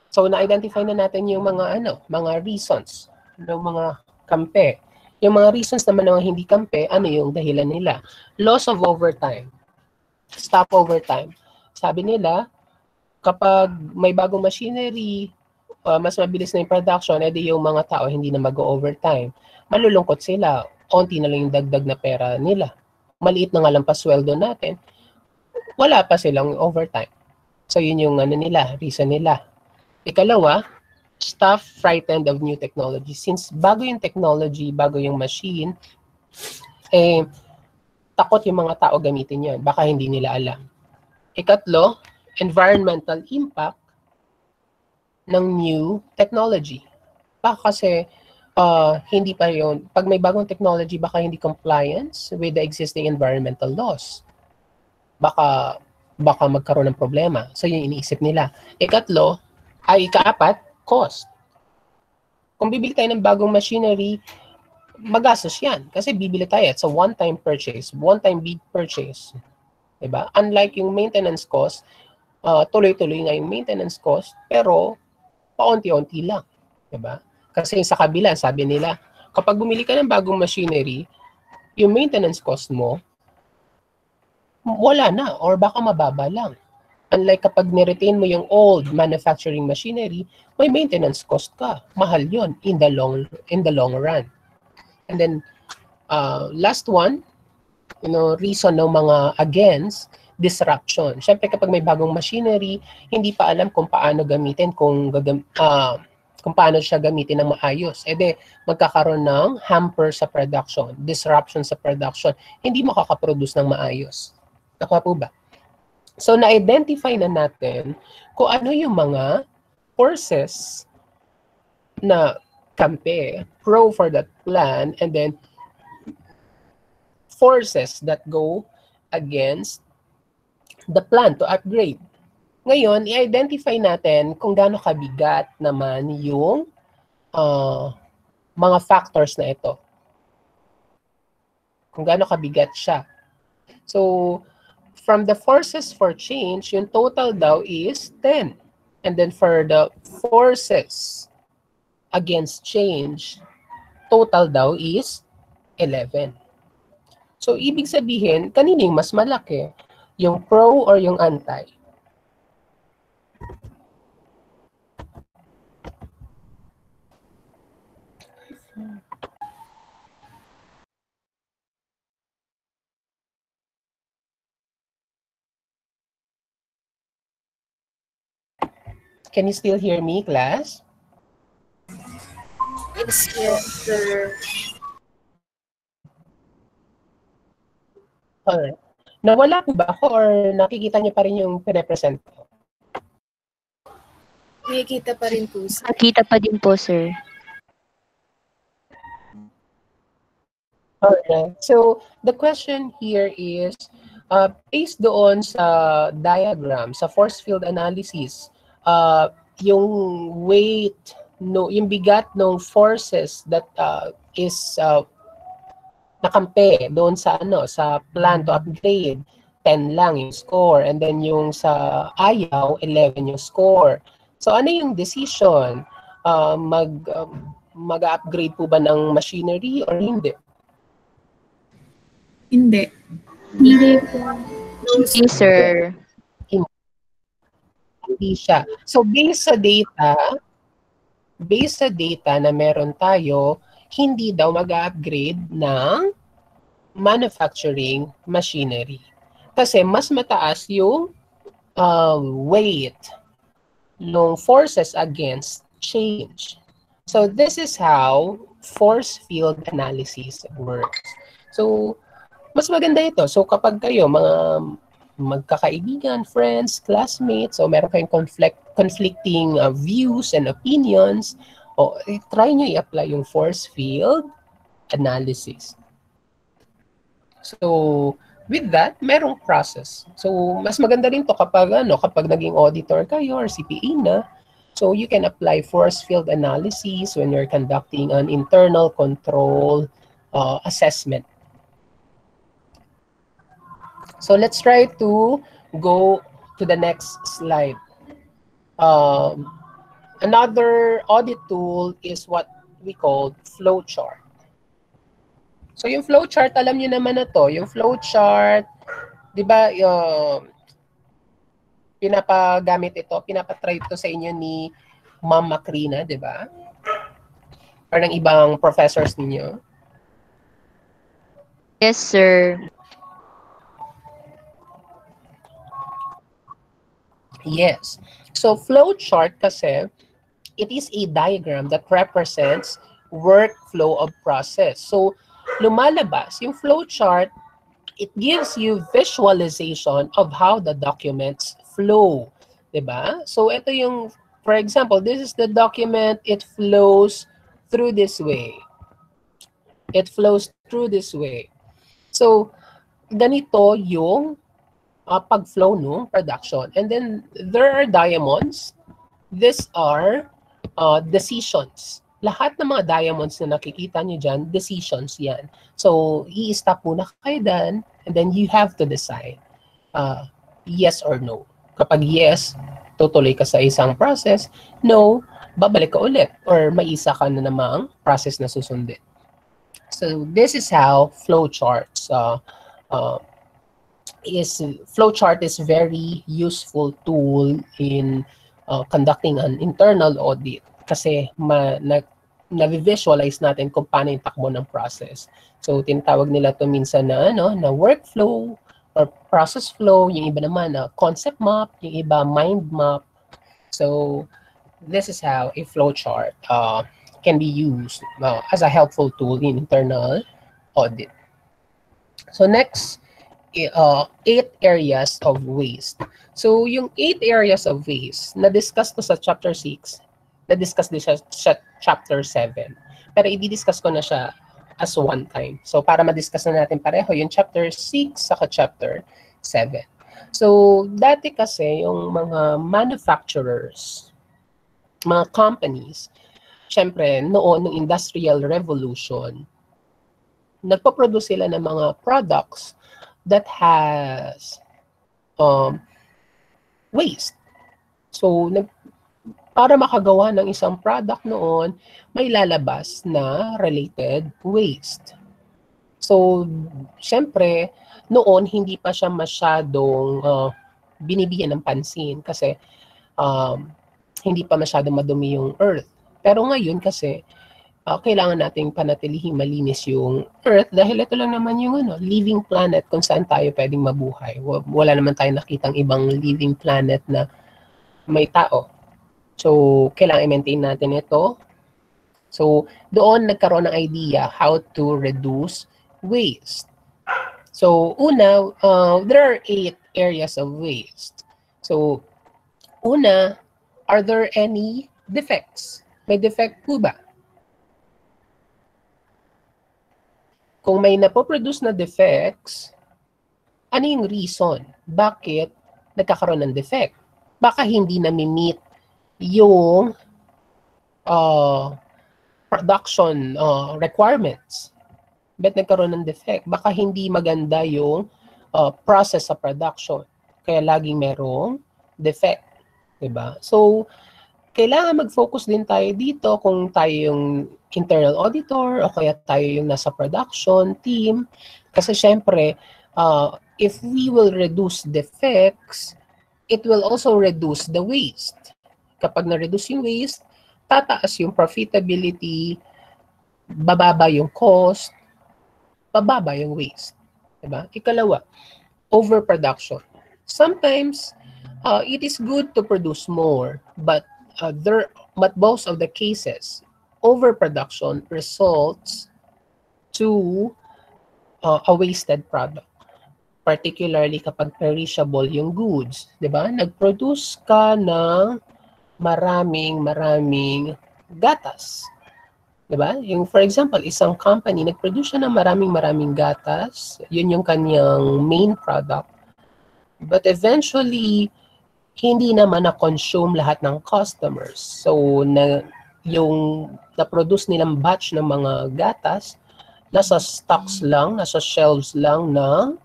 so na-identify na natin yung mga ano, mga reasons ng mga kampe. Yung mga reasons naman ng hindi kampe, ano yung dahilan nila? Loss of overtime. Stop overtime. Sabi nila, kapag may bagong machinery, uh, mas mabilis na yung production, edi yung mga tao hindi na mag-overtime. Malulungkot sila. Onti na lang yung dagdag na pera nila. Maliit na nga lang pasweldo natin. Wala pa silang overtime. So yun yung ano nila, reason nila. Ikalawa, staff frightened of new technology. Since bago yung technology, bago yung machine, eh, takot yung mga tao gamitin yun. Baka hindi nila alam. Ikatlo, environmental impact ng new technology. Baka kasi uh, hindi pa yon pag may bagong technology, baka hindi compliance with the existing environmental laws. Baka baka magkaroon ng problema. So yun iniisip nila. Ikatlo, ay ikaapat, cost. Kung bibili tayo ng bagong machinery, magastos yan. Kasi bibili tayo. It's a one-time purchase. One-time big purchase. Diba? Unlike yung maintenance cost, uh, tuloy-tuloy nga yung maintenance cost, pero paunti-unti lang. Diba? Kasi sa kabila, sabi nila, kapag bumili ka ng bagong machinery, yung maintenance cost mo, wala na or baka mababa lang. Unlike kapag niretain mo yung old manufacturing machinery, may maintenance cost ka. Mahal yon in the long in the long run. And then uh, last one, you know, reason ng mga against disruption. Siyempre kapag may bagong machinery, hindi pa alam kung paano gamitin, kung gagam, uh, kung paano siya gamitin ng maayos. E magkakaroon ng hamper sa production, disruption sa production. Hindi makakaproduce ng maayos. Nakuha po ba? So, na-identify na natin kung ano yung mga forces na kampe, pro for that plan, and then forces that go against the plan to upgrade. Ngayon, i-identify natin kung gaano kabigat naman yung uh, mga factors na ito. Kung gaano kabigat siya. So, from the forces for change, yung total daw is 10. And then for the forces against change, total daw is 11. So, ibig sabihin, kanino yung mas malaki? Yung pro or yung anti? Can you still hear me, class? Yes, yes, sir. Alright. Nawala po ba ako or nakikita niyo pa rin yung pinapresent ko? Nakikita pa rin po, sir. Nakita pa din po, sir. Alright. So, the question here is, uh, based doon sa diagram, sa force field analysis, uh, yung weight, no, yung bigat ng forces that uh, is uh, nakampe doon sa ano sa plan to upgrade 10 lang yung score and then yung sa ayaw 11 yung score so ano yung decision uh, mag uh, mag-upgrade po ba ng machinery or hindi Hindi. Hindi po. Hindi, sir. hindi siya so based sa data based sa data na meron tayo hindi daw mag-upgrade ng manufacturing machinery. Kasi mas mataas yung uh, weight ng forces against change. So this is how force field analysis works. So mas maganda ito. So kapag kayo mga magkakaibigan, friends, classmates, o meron kayong conflict, conflicting uh, views and opinions, o try nyo i-apply yung force field analysis. So, with that, merong process. So, mas maganda rin to kapag, ano, kapag naging auditor kayo or CPA na, so you can apply force field analysis when you're conducting an internal control uh, assessment. So, let's try to go to the next slide. Um, another audit tool is what we call flowchart. So yung flowchart, alam niyo naman na to, yung flowchart, 'di ba, yung pinapagamit ito, pinapatry ito sa inyo ni Ma'am Macrina, 'di ba? Or ng ibang professors ninyo. Yes, sir. Yes. So flowchart kasi, it is a diagram that represents workflow of process. So lumalabas yung flowchart, it gives you visualization of how the documents flow. 'di ba? So ito yung, for example, this is the document, it flows through this way. It flows through this way. So, ganito yung uh, pag-flow ng production. And then, there are diamonds. These are uh, decisions. Lahat ng mga diamonds na nakikita niyo dyan, decisions yan. So, i-stop muna kayo dyan, and then you have to decide uh, yes or no. Kapag yes, tutuloy ka sa isang process. No, babalik ka ulit or may isa ka na namang process na susundin. So, this is how flowcharts uh, uh, is flowchart is very useful tool in uh, conducting an internal audit kasi ma, na, na-visualize natin kung paano yung takbo ng process. So, tinatawag nila to minsan na, ano, na workflow or process flow, yung iba naman na concept map, yung iba mind map. So, this is how a flowchart uh, can be used uh, as a helpful tool in internal audit. So next, uh, eight areas of waste. So yung eight areas of waste, na-discuss ko sa chapter 6, na-discuss din siya sa chapter 7. Pero i-discuss ko na siya as one time. So para ma-discuss na natin pareho yung chapter 6 saka chapter 7. So dati kasi yung mga manufacturers, mga companies, syempre noon ng industrial revolution, nagpo-produce sila ng mga products that has um, waste. So, nag, para makagawa ng isang product noon, may lalabas na related waste. So, syempre, noon hindi pa siya masyadong uh, binibigyan ng pansin kasi um, hindi pa masyadong madumi yung earth. Pero ngayon kasi, uh, kailangan nating panatilihing malinis yung Earth dahil ito lang naman yung ano, living planet kung saan tayo pwedeng mabuhay. Wala naman tayo nakitang ibang living planet na may tao. So, kailangan i-maintain natin ito. So, doon nagkaroon ng idea how to reduce waste. So, una, uh, there are eight areas of waste. So, una, are there any defects? May defect po ba? Kung may napoproduce na defects, ano yung reason? Bakit nagkakaroon ng defect? Baka hindi na-meet yung uh, production uh, requirements. Bet nagkaroon ng defect? Baka hindi maganda yung uh, process sa production. Kaya laging merong defect. Diba? So, kailangan mag-focus din tayo dito kung tayo yung internal auditor o kaya tayo yung nasa production team. Kasi syempre, uh, if we will reduce defects, it will also reduce the waste. Kapag na-reduce yung waste, tataas yung profitability, bababa yung cost, bababa yung waste. Diba? Ikalawa, overproduction. Sometimes, uh, it is good to produce more, but uh, there, but most of the cases, overproduction results to uh, a wasted product. Particularly kapag perishable yung goods. Di ba? Nag-produce ka ng maraming maraming gatas. Diba? Yung for example, isang company, nag-produce siya ng maraming maraming gatas. Yun yung kanyang main product. But eventually, hindi naman na-consume lahat ng customers. So, na, yung na-produce nilang batch ng mga gatas, nasa stocks lang, nasa shelves lang ng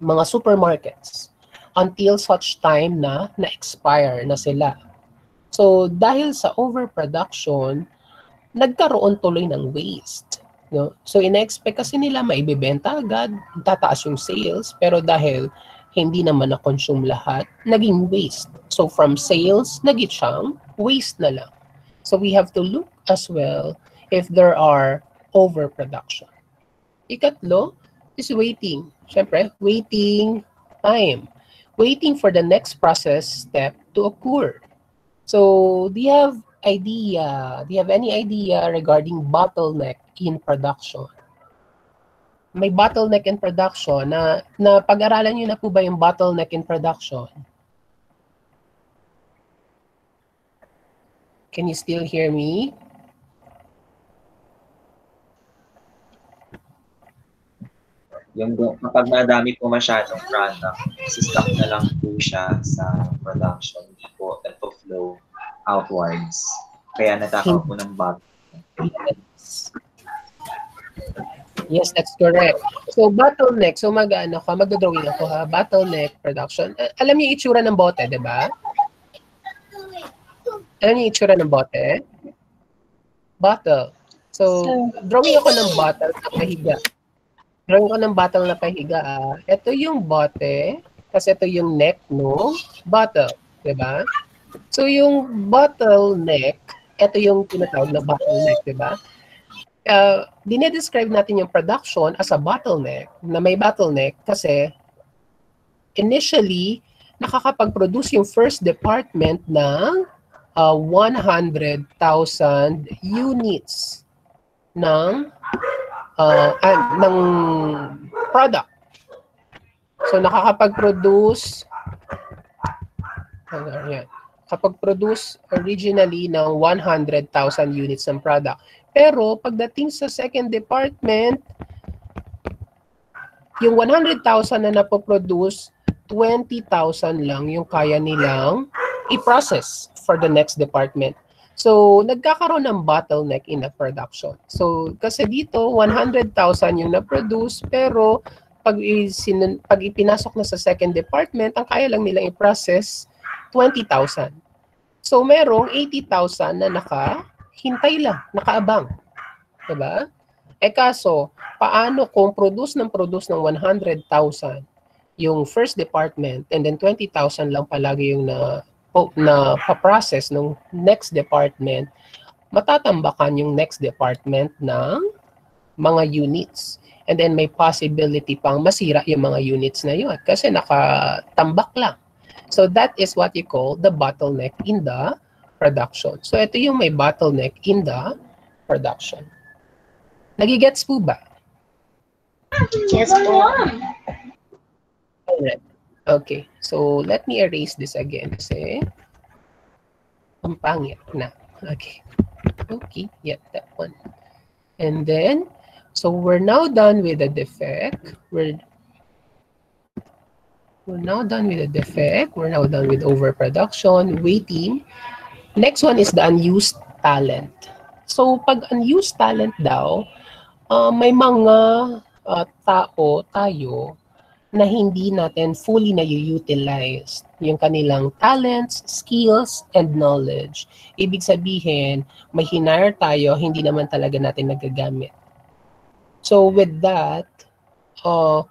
mga supermarkets until such time na na-expire na sila. So, dahil sa overproduction, nagkaroon tuloy ng waste. No? So, ina-expect kasi nila maibibenta agad, tataas yung sales, pero dahil hindi naman na-consume lahat, naging waste. So, from sales, naging waste na lang. So, we have to look as well if there are overproduction. Ikatlo is waiting. Siyempre, waiting time. Waiting for the next process step to occur. So, do you have idea? Do you have any idea regarding bottleneck in production? May bottleneck in production na, na pag-aralan niyo na po ba yung bottleneck in production? Can you still hear me? Yung kapag madami po masyadong product, stock na lang po siya sa production, po ito flow outwards. Kaya natakaw po ng bag. Yes, that's correct. So, bottleneck. So, mag-ano ka, mag-drawing ako ha. Bottleneck production. Alam niyo itsura ng bote, di ba? Alam niyo yung itsura ng bote? Bottle. So, drawing ako ng bottle na pahiga. Drawing ko ng bottle na pahiga. Ah. Ito yung bote, kasi ito yung neck no bottle. Di ba? So, yung bottleneck, ito yung tinatawag na bottleneck, di ba? uh, dinedescribe natin yung production as a bottleneck, na may bottleneck kasi initially, nakakapag-produce yung first department ng uh, 100,000 units ng uh, ah, ng product. So nakakapag-produce ano yan, kapag produce originally ng 100,000 units ng product. Pero pagdating sa second department, yung 100,000 na napoproduce, 20,000 lang yung kaya nilang i-process for the next department. So, nagkakaroon ng bottleneck in the production. So, kasi dito, 100,000 yung na-produce, pero pag, isin, pag ipinasok na sa second department, ang kaya lang nilang i-process, 20,000. So, merong 80,000 na nakahintay lang, nakaabang. Diba? Eh kaso, paano kung produce ng produce ng 100,000 yung first department and then 20,000 lang palagi yung na na pa-process ng next department, matatambakan yung next department ng mga units. And then may possibility pang masira yung mga units na yun kasi nakatambak lang. So that is what you call the bottleneck in the production. So ito yung may bottleneck in the production. Nagigets po ba? Yes po. Alright. Okay. So let me erase this again kasi ang na. Okay. Okay. Yeah, that one. And then, so we're now done with the defect. We're We're now done with the defect. We're now done with overproduction, waiting. Next one is the unused talent. So, pag unused talent daw, uh, may mga uh, tao, tayo, na hindi natin fully na-utilize yung kanilang talents, skills, and knowledge. Ibig sabihin, may hinire tayo, hindi naman talaga natin nagagamit. So with that, uh,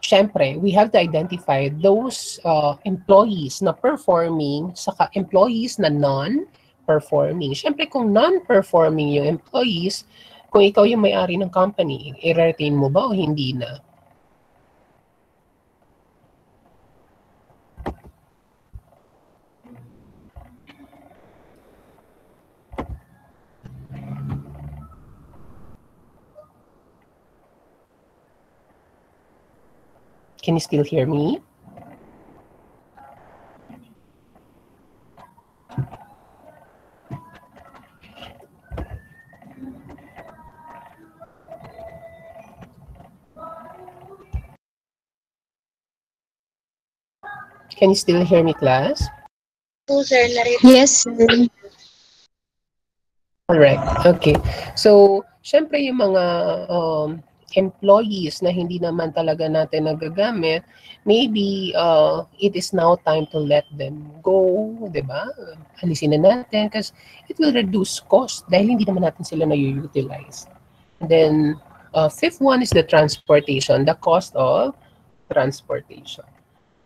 syempre, we have to identify those uh, employees na performing saka employees na non-performing. Syempre, kung non-performing yung employees, kung ikaw yung may-ari ng company, i-retain mo ba o hindi na? Can you still hear me? Can you still hear me, class? Yes, sir. Alright, okay. So, syempre yung mga um, employees na hindi naman talaga natin nagagamit, maybe uh, it is now time to let them go, di ba? Alisin na natin because it will reduce cost dahil hindi naman natin sila na-utilize. Then, uh, fifth one is the transportation, the cost of transportation.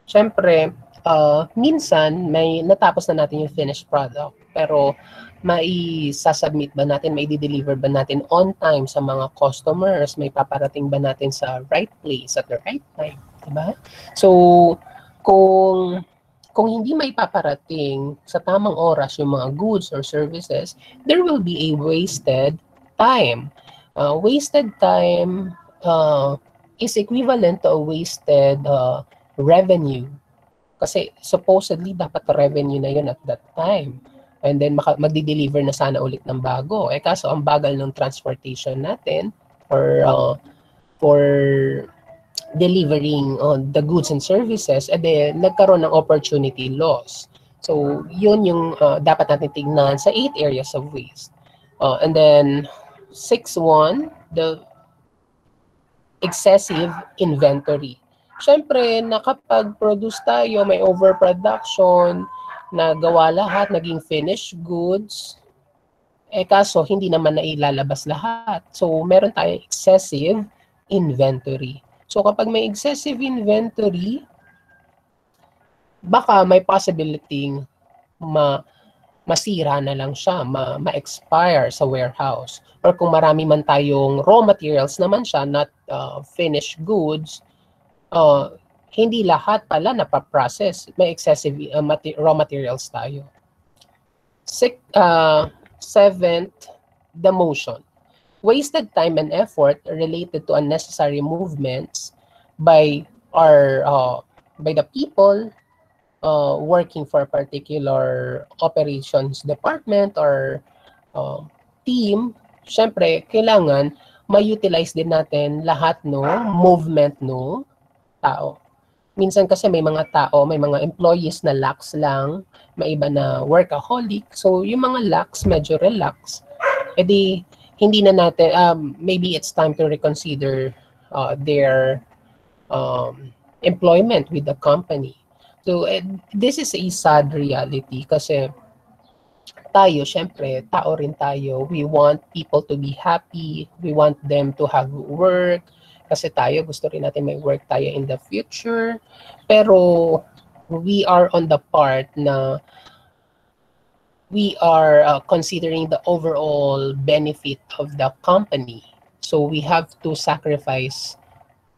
Syempre, uh, minsan may natapos na natin yung finished product, pero mai sasubmit ba natin, may deliver ba natin on time sa mga customers, may paparating ba natin sa right place at the right time, diba? So, kung kung hindi may paparating sa tamang oras yung mga goods or services, there will be a wasted time. Uh, wasted time uh, is equivalent to a wasted uh, revenue. Kasi supposedly dapat revenue na yun at that time and then maka- magdi-deliver na sana ulit ng bago. Eh kaso ang bagal ng transportation natin for uh, for delivering on the goods and services, eh de, nagkaroon ng opportunity loss. So, yun yung uh, dapat natin tignan sa eight areas of waste. Uh, and then, six one, the excessive inventory. Siyempre, nakapag-produce tayo, may overproduction, nagawa lahat, naging finished goods. Eh kaso, hindi naman na ilalabas lahat. So, meron tayong excessive inventory. So, kapag may excessive inventory, baka may possibility ma masira na lang siya, ma- ma-expire sa warehouse. Or kung marami man tayong raw materials naman siya, not uh, finished goods, uh, hindi lahat pala napaprocess. May excessive uh, mati- raw materials tayo. Six, uh, seventh, the motion. Wasted time and effort related to unnecessary movements by our uh, by the people uh, working for a particular operations department or uh, team. Siyempre, kailangan ma-utilize din natin lahat no movement no tao minsan kasi may mga tao, may mga employees na lax lang, may iba na workaholic. So, yung mga lax, medyo relax. E di, hindi na natin, um, maybe it's time to reconsider uh, their um, employment with the company. So, eh, this is a sad reality kasi tayo, syempre, tao rin tayo. We want people to be happy. We want them to have work kasi tayo gusto rin natin may work tayo in the future. Pero we are on the part na we are uh, considering the overall benefit of the company. So we have to sacrifice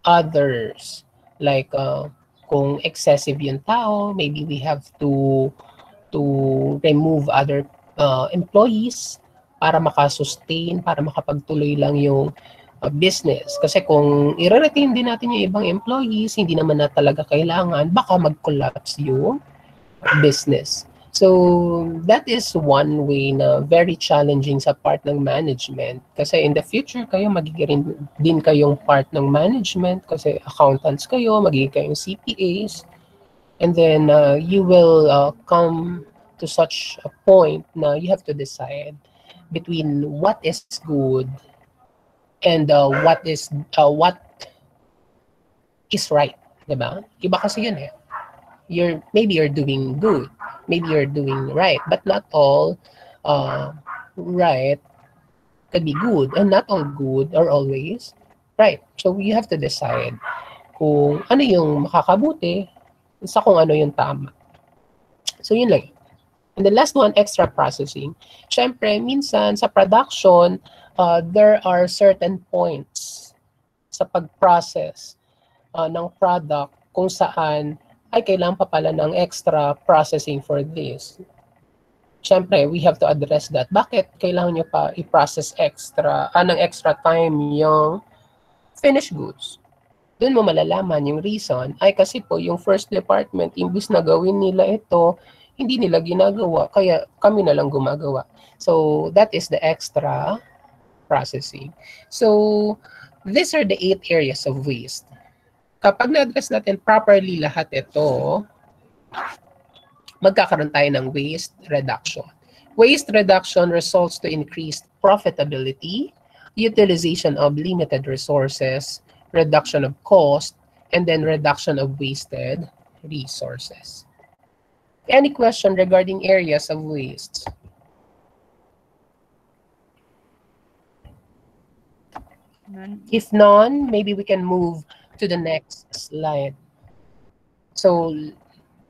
others. Like uh, kung excessive yung tao, maybe we have to to remove other uh, employees para makasustain, para makapagtuloy lang yung uh, business. Kasi kung i-retain din natin yung ibang employees, hindi naman na talaga kailangan, baka mag-collapse yung business. So, that is one way na very challenging sa part ng management. Kasi in the future, kayo magiging din kayong part ng management kasi accountants kayo, magiging kayong CPAs. And then, uh, you will uh, come to such a point na you have to decide between what is good and uh, what is uh, what is right, 'di ba? Iba kasi 'yun eh. You're maybe you're doing good, maybe you're doing right, but not all uh, right could be good, and not all good are always right. So you have to decide kung ano yung makakabuti sa kung ano yung tama. So yun lang. And the last one, extra processing. Siyempre, minsan sa production, uh, there are certain points sa pag-process uh, ng product kung saan ay kailangan pa pala ng extra processing for this. Siyempre, we have to address that. Bakit kailangan nyo pa i-process extra, ah, ng extra time yung finished goods? Doon mo malalaman yung reason. Ay kasi po, yung first department, imbis na gawin nila ito, hindi nila ginagawa, kaya kami na lang gumagawa. So, that is the extra processing. So, these are the eight areas of waste. Kapag na-address natin properly lahat ito, magkakaroon tayo ng waste reduction. Waste reduction results to increased profitability, utilization of limited resources, reduction of cost, and then reduction of wasted resources. Any question regarding areas of waste? None. If none, maybe we can move to the next slide. So,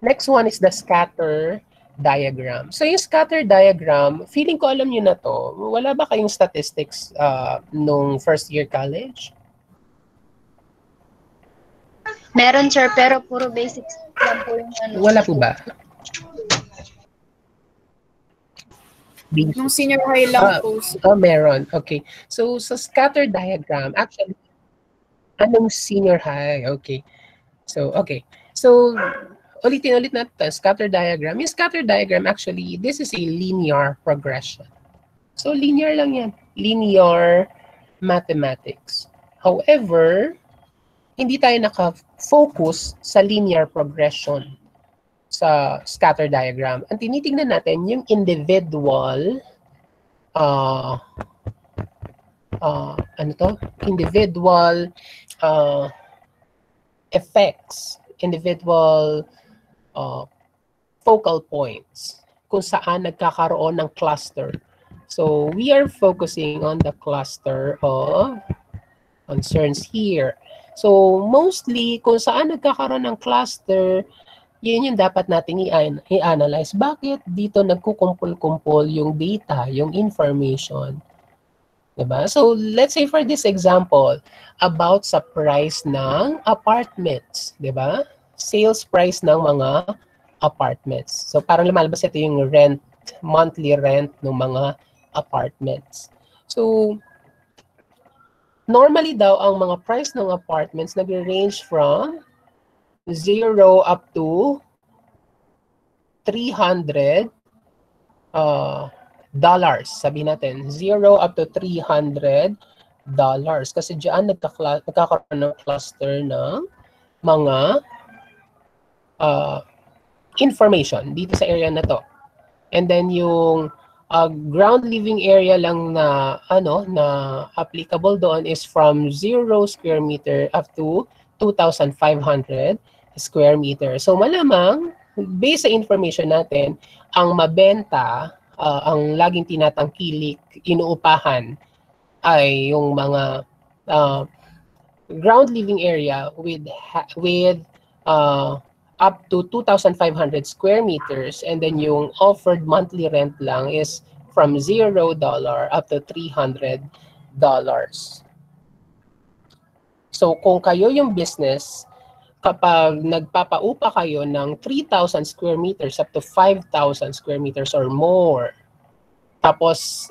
next one is the scatter diagram. So, yung scatter diagram, feeling ko alam nyo na to. Wala ba kayong statistics uh, nung first year college? Meron, sir, pero puro basics lang po yung ano. Wala po ba? Yung senior high lang Ah, po. Oh, meron. Okay. So, sa scatter diagram, actually, anong senior high? Okay. So, okay. So, ulitin ulit natin scatter diagram. Yung scatter diagram, actually, this is a linear progression. So, linear lang yan. Linear mathematics. However, hindi tayo naka-focus sa linear progression sa scatter diagram. Ang tinitingnan natin yung individual uh, uh, ano to? Individual uh, effects, individual uh, focal points kung saan nagkakaroon ng cluster. So we are focusing on the cluster of concerns here. So mostly kung saan nagkakaroon ng cluster, yun yung dapat natin i-analyze. Bakit dito nagkukumpul-kumpul yung data, yung information? Diba? So, let's say for this example, about sa price ng apartments. Diba? Sales price ng mga apartments. So, parang lumalabas ito yung rent, monthly rent ng mga apartments. So, normally daw, ang mga price ng apartments nagre-range from 0 up to 300 uh, dollars. Sabi natin, 0 up to 300 dollars. Kasi diyan nagkakla- nagkakaroon ng cluster ng mga uh, information dito sa area na to. And then yung uh, ground living area lang na ano na applicable doon is from 0 square meter up to 2,500 square meter. So malamang, based sa information natin, ang mabenta, uh, ang laging tinatangkilik, inuupahan, ay yung mga uh, ground living area with with uh, up to 2,500 square meters and then yung offered monthly rent lang is from $0 up to $300. So kung kayo yung business, kapag nagpapaupa kayo ng 3,000 square meters up to 5,000 square meters or more, tapos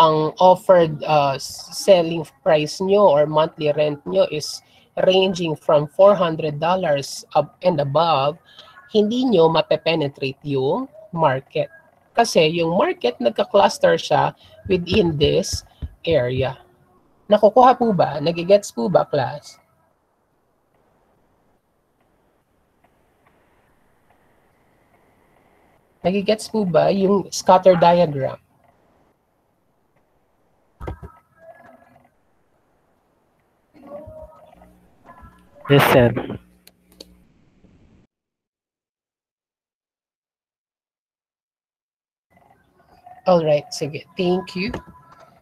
ang offered uh, selling price nyo or monthly rent nyo is ranging from $400 up and above, hindi nyo mape-penetrate yung market. Kasi yung market nagka-cluster siya within this area. Nakukuha po ba? Nagigets po ba, class? Nagigets po ba yung scatter diagram? Yes, sir. All right, sige. Thank you.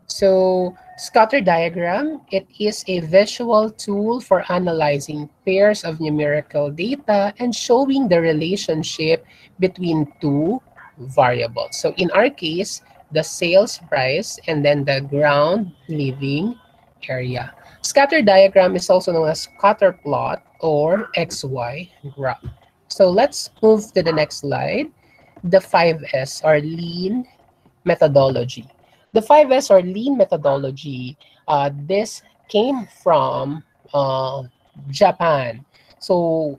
So, scatter diagram, it is a visual tool for analyzing pairs of numerical data and showing the relationship between two variables. So, in our case, the sales price and then the ground living area. Scatter diagram is also known as scatter plot or XY graph. So, let's move to the next slide. The 5S or lean methodology. The 5S or lean methodology, uh, this came from uh, Japan. So,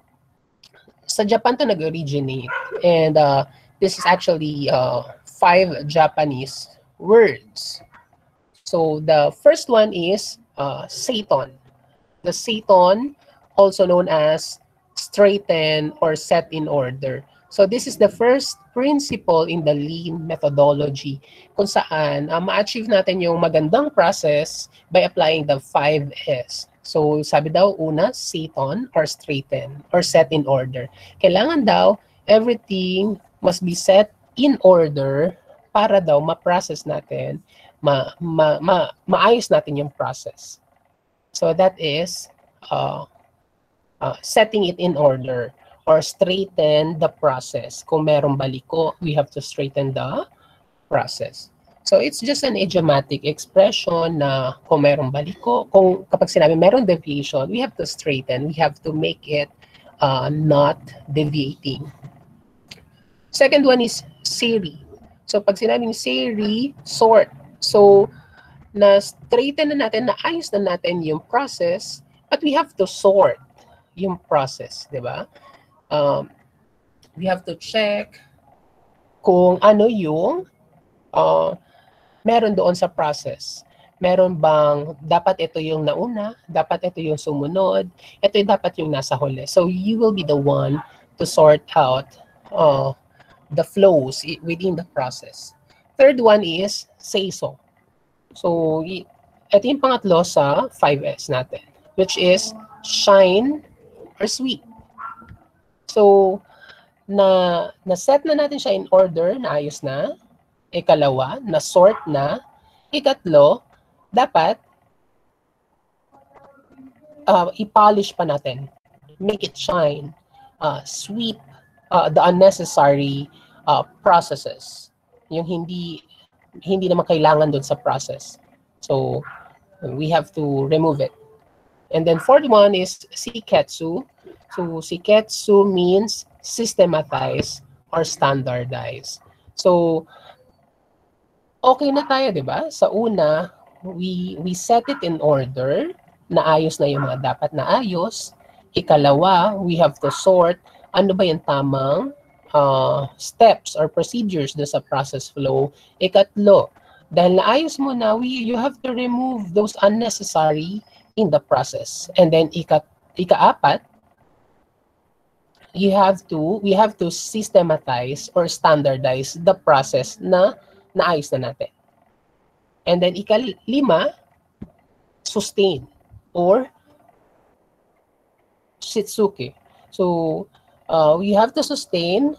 sa Japan to nag-originate. And uh, this is actually uh, five Japanese words. So, the first one is uh, Satan. The Satan, also known as straighten or set in order. So this is the first principle in the lean methodology kung saan uh, ma-achieve natin yung magandang process by applying the 5S. So sabi daw una, set on or straighten or set in order. Kailangan daw everything must be set in order para daw ma-process natin, ma, ma, ma, maayos natin yung process. So that is uh, uh, setting it in order or straighten the process. Kung merong baliko, we have to straighten the process. So it's just an idiomatic expression na kung merong baliko, kung kapag sinabi merong deviation, we have to straighten, we have to make it uh, not deviating. Second one is seri. So pag sinabing seri, sort. So na straighten na natin, na ayos na natin yung process, but we have to sort yung process, di ba? um, we have to check kung ano yung uh, meron doon sa process. Meron bang dapat ito yung nauna, dapat ito yung sumunod, ito yung dapat yung nasa huli. So you will be the one to sort out uh, the flows within the process. Third one is say so. So ito yung pangatlo sa 5S natin, which is shine or sweep. So, na, na-set na natin siya in order, naayos na. Ikalawa, na-sort na. Ikatlo, dapat uh, i-polish pa natin. Make it shine. Uh, sweep uh, the unnecessary uh, processes. Yung hindi hindi naman kailangan doon sa process. So, we have to remove it. And then fourth one is siketsu. So siketsu means systematize or standardize. So okay na tayo, 'di ba? Sa una, we we set it in order, naayos na yung mga dapat na ayos. Ikalawa, we have to sort ano ba yung tamang uh, steps or procedures do sa process flow. Ikatlo, dahil naayos mo na, we, you have to remove those unnecessary in the process. And then ika ika-apat, you have to we have to systematize or standardize the process na naayos na natin. And then ika-lima, sustain or shitsuke. So uh, we have to sustain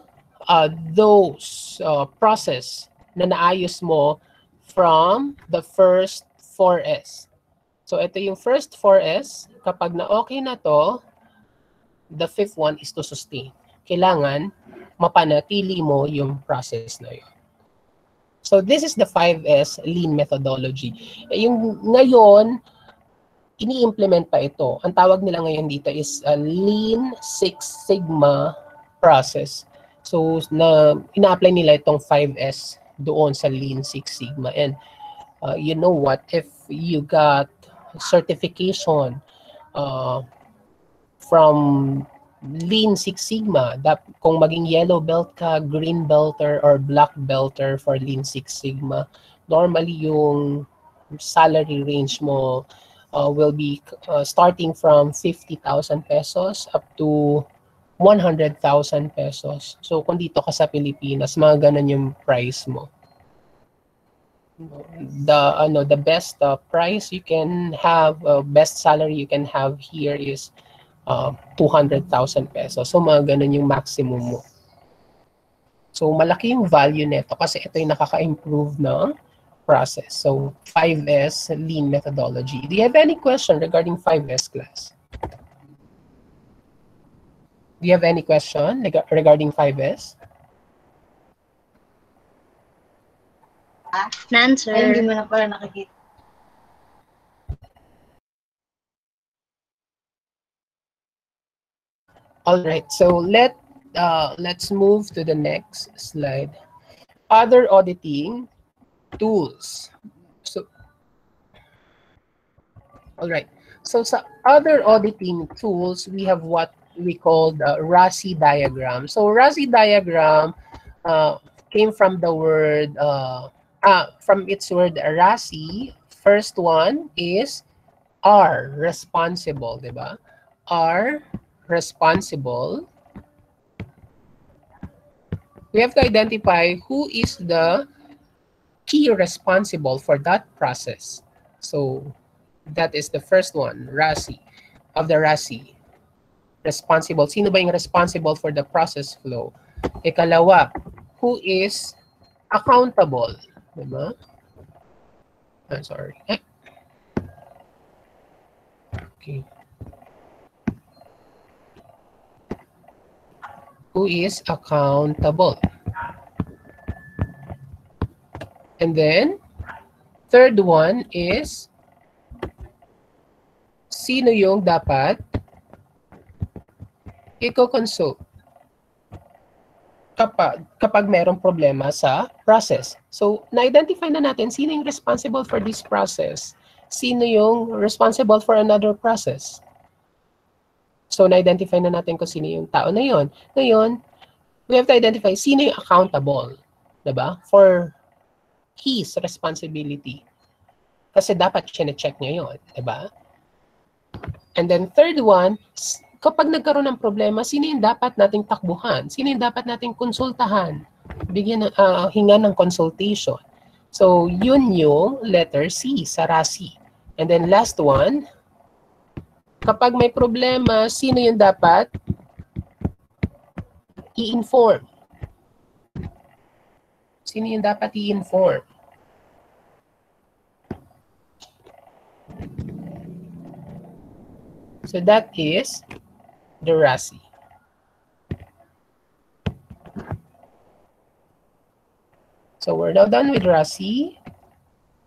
uh, those uh, process na naayos mo from the first 4S. So ito yung first 4S. Kapag na okay na to, the fifth one is to sustain. Kailangan mapanatili mo yung process na yun. So this is the 5S lean methodology. Yung ngayon, ini-implement pa ito. Ang tawag nila ngayon dito is a lean Six Sigma process. So na ina-apply nila itong 5S doon sa lean Six Sigma. And uh, you know what, if you got certification uh, from Lean Six Sigma. That, kung maging yellow belt ka, green belter, or black belter for Lean Six Sigma, normally yung salary range mo uh, will be uh, starting from 50,000 pesos up to 100,000 pesos. So kung dito ka sa Pilipinas, mga ganun yung price mo the ano the best uh, price you can have uh, best salary you can have here is uh, 200,000 pesos. So mga ganun yung maximum mo. So malaki yung value nito kasi ito yung nakaka-improve ng process. So 5S lean methodology. Do you have any question regarding 5S class? Do you have any question regarding 5S? None, sir. Ay, hindi mo na pala nakikita. All right, so let uh, let's move to the next slide. Other auditing tools. So, all right. So, sa other auditing tools, we have what we call the RASI diagram. So, RASI diagram uh, came from the word uh, uh, from its word rasi, first one is are responsible, di ba? Responsible. we have to identify who is the key responsible for that process. So that is the first one, RASI, of the RASI. Responsible. Sino ba yung responsible for the process flow? Ikalawa, who is accountable? Diba? I'm sorry. Eh. Okay. Who is accountable? And then, third one is, sino yung dapat i-consult kapag, kapag merong problema sa process. So, na-identify na natin sino yung responsible for this process. Sino yung responsible for another process. So, na-identify na natin kung sino yung tao na yon. Ngayon, we have to identify sino yung accountable. Diba? For his responsibility. Kasi dapat siya-check niya yun. Diba? And then third one, kapag nagkaroon ng problema, sino yung dapat nating takbuhan? Sino yung dapat nating konsultahan? Bigyan ng, uh, hinga ng consultation. So, yun yung letter C, sarasi. And then last one, kapag may problema, sino yung dapat i-inform? Sino yung dapat i-inform? So that is the RASI. So we're now done with RASI.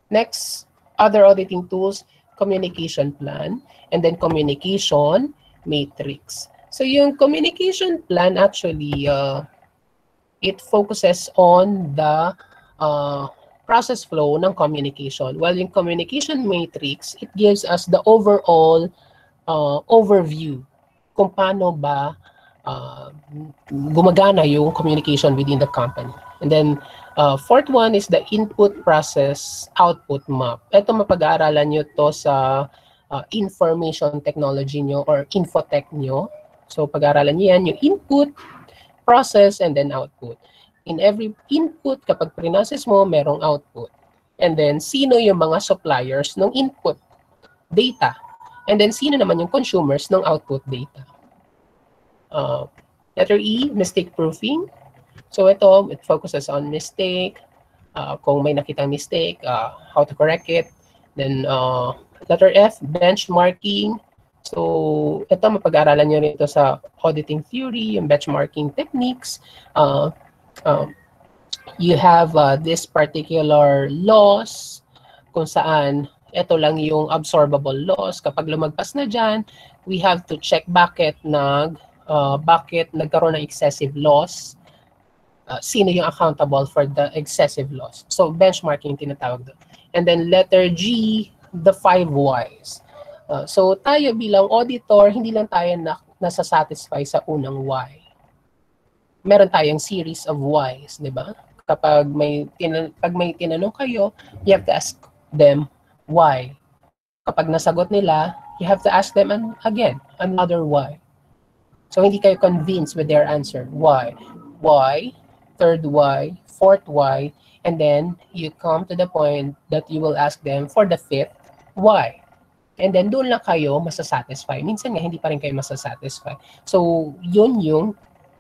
Next, other auditing tools, communication plan, and then communication matrix. So yung communication plan actually, uh, it focuses on the uh, process flow ng communication. While yung communication matrix, it gives us the overall uh, overview kung paano ba uh, gumagana yung communication within the company. And then, uh, fourth one is the input process output map. Ito mapag-aaralan nyo to sa uh, information technology nyo or infotech nyo. So, pag-aaralan nyo yan, yung input, process, and then output. In every input, kapag prinoses mo, merong output. And then, sino yung mga suppliers ng input data And then, sino naman yung consumers ng output data? Uh, letter E, mistake proofing. So ito, it focuses on mistake, uh, kung may nakitang mistake, uh, how to correct it. Then uh, letter F, benchmarking. So ito, mapag-aralan nyo rito sa auditing theory, yung benchmarking techniques. Uh, uh, you have uh, this particular loss kung saan ito lang yung absorbable loss. Kapag lumagpas na dyan, we have to check bakit nag uh, bakit nagkaroon ng excessive loss. Uh, sino yung accountable for the excessive loss. So benchmarking tinatawag doon. And then letter G, the five whys. Uh, so tayo bilang auditor, hindi lang tayo na, nasa-satisfy sa unang why. Meron tayong series of whys, di ba? Kapag may, tinan- pag may tinanong kayo, you have to ask them why. Kapag nasagot nila, you have to ask them an, again, another why. So hindi kayo convinced with their answer. Why? Why? Third why? Fourth why? And then you come to the point that you will ask them for the fifth why. And then doon lang kayo masasatisfy. Minsan nga hindi pa rin kayo masasatisfy. So yun yung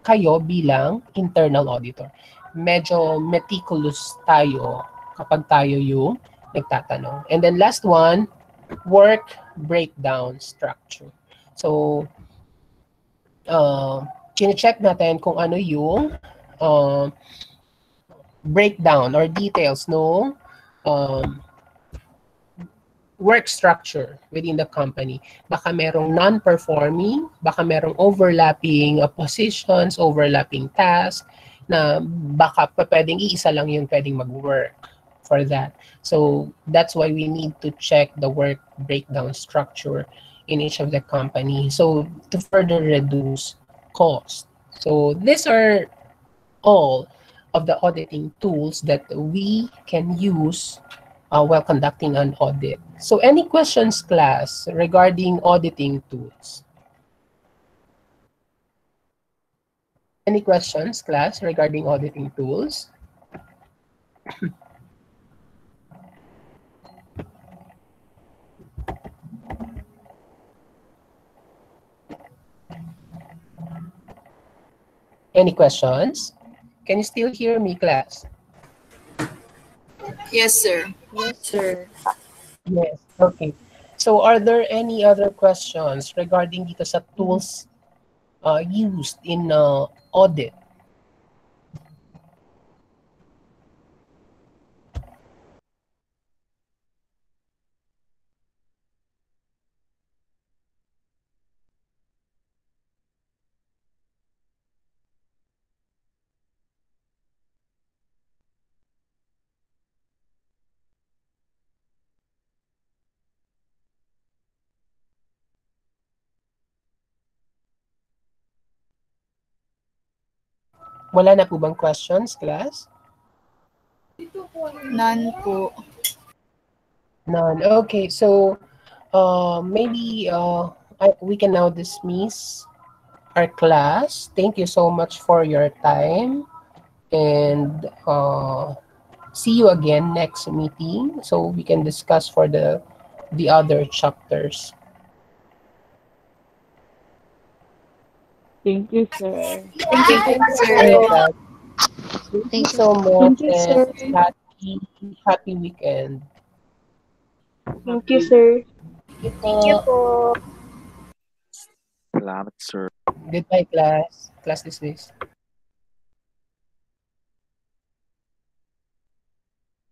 kayo bilang internal auditor. Medyo meticulous tayo kapag tayo yung nagtatanong. And then last one, work breakdown structure. So, uh, check natin kung ano yung uh, breakdown or details no um, work structure within the company. Baka merong non-performing, baka merong overlapping uh, positions, overlapping tasks, na baka pwedeng iisa lang yung pwedeng mag-work for that. So that's why we need to check the work breakdown structure in each of the company. So to further reduce cost. So these are all of the auditing tools that we can use uh, while conducting an audit. So any questions, class, regarding auditing tools? Any questions, class, regarding auditing tools? Any questions? Can you still hear me, class? Yes, sir. Yes, sir. Yes. Okay. So are there any other questions regarding dito sa tools uh, used in uh, audit? Wala na po bang questions, class? None po. None. Okay, so uh, maybe uh, I, we can now dismiss our class. Thank you so much for your time. And uh, see you again next meeting so we can discuss for the the other chapters. Thank you, sir. Thank you, sir. Thank you Thank you. so much Thank you, sir. and happy happy weekend. Thank you, sir. Thank you po. Salamat, sir. Goodbye, class. Class dismissed.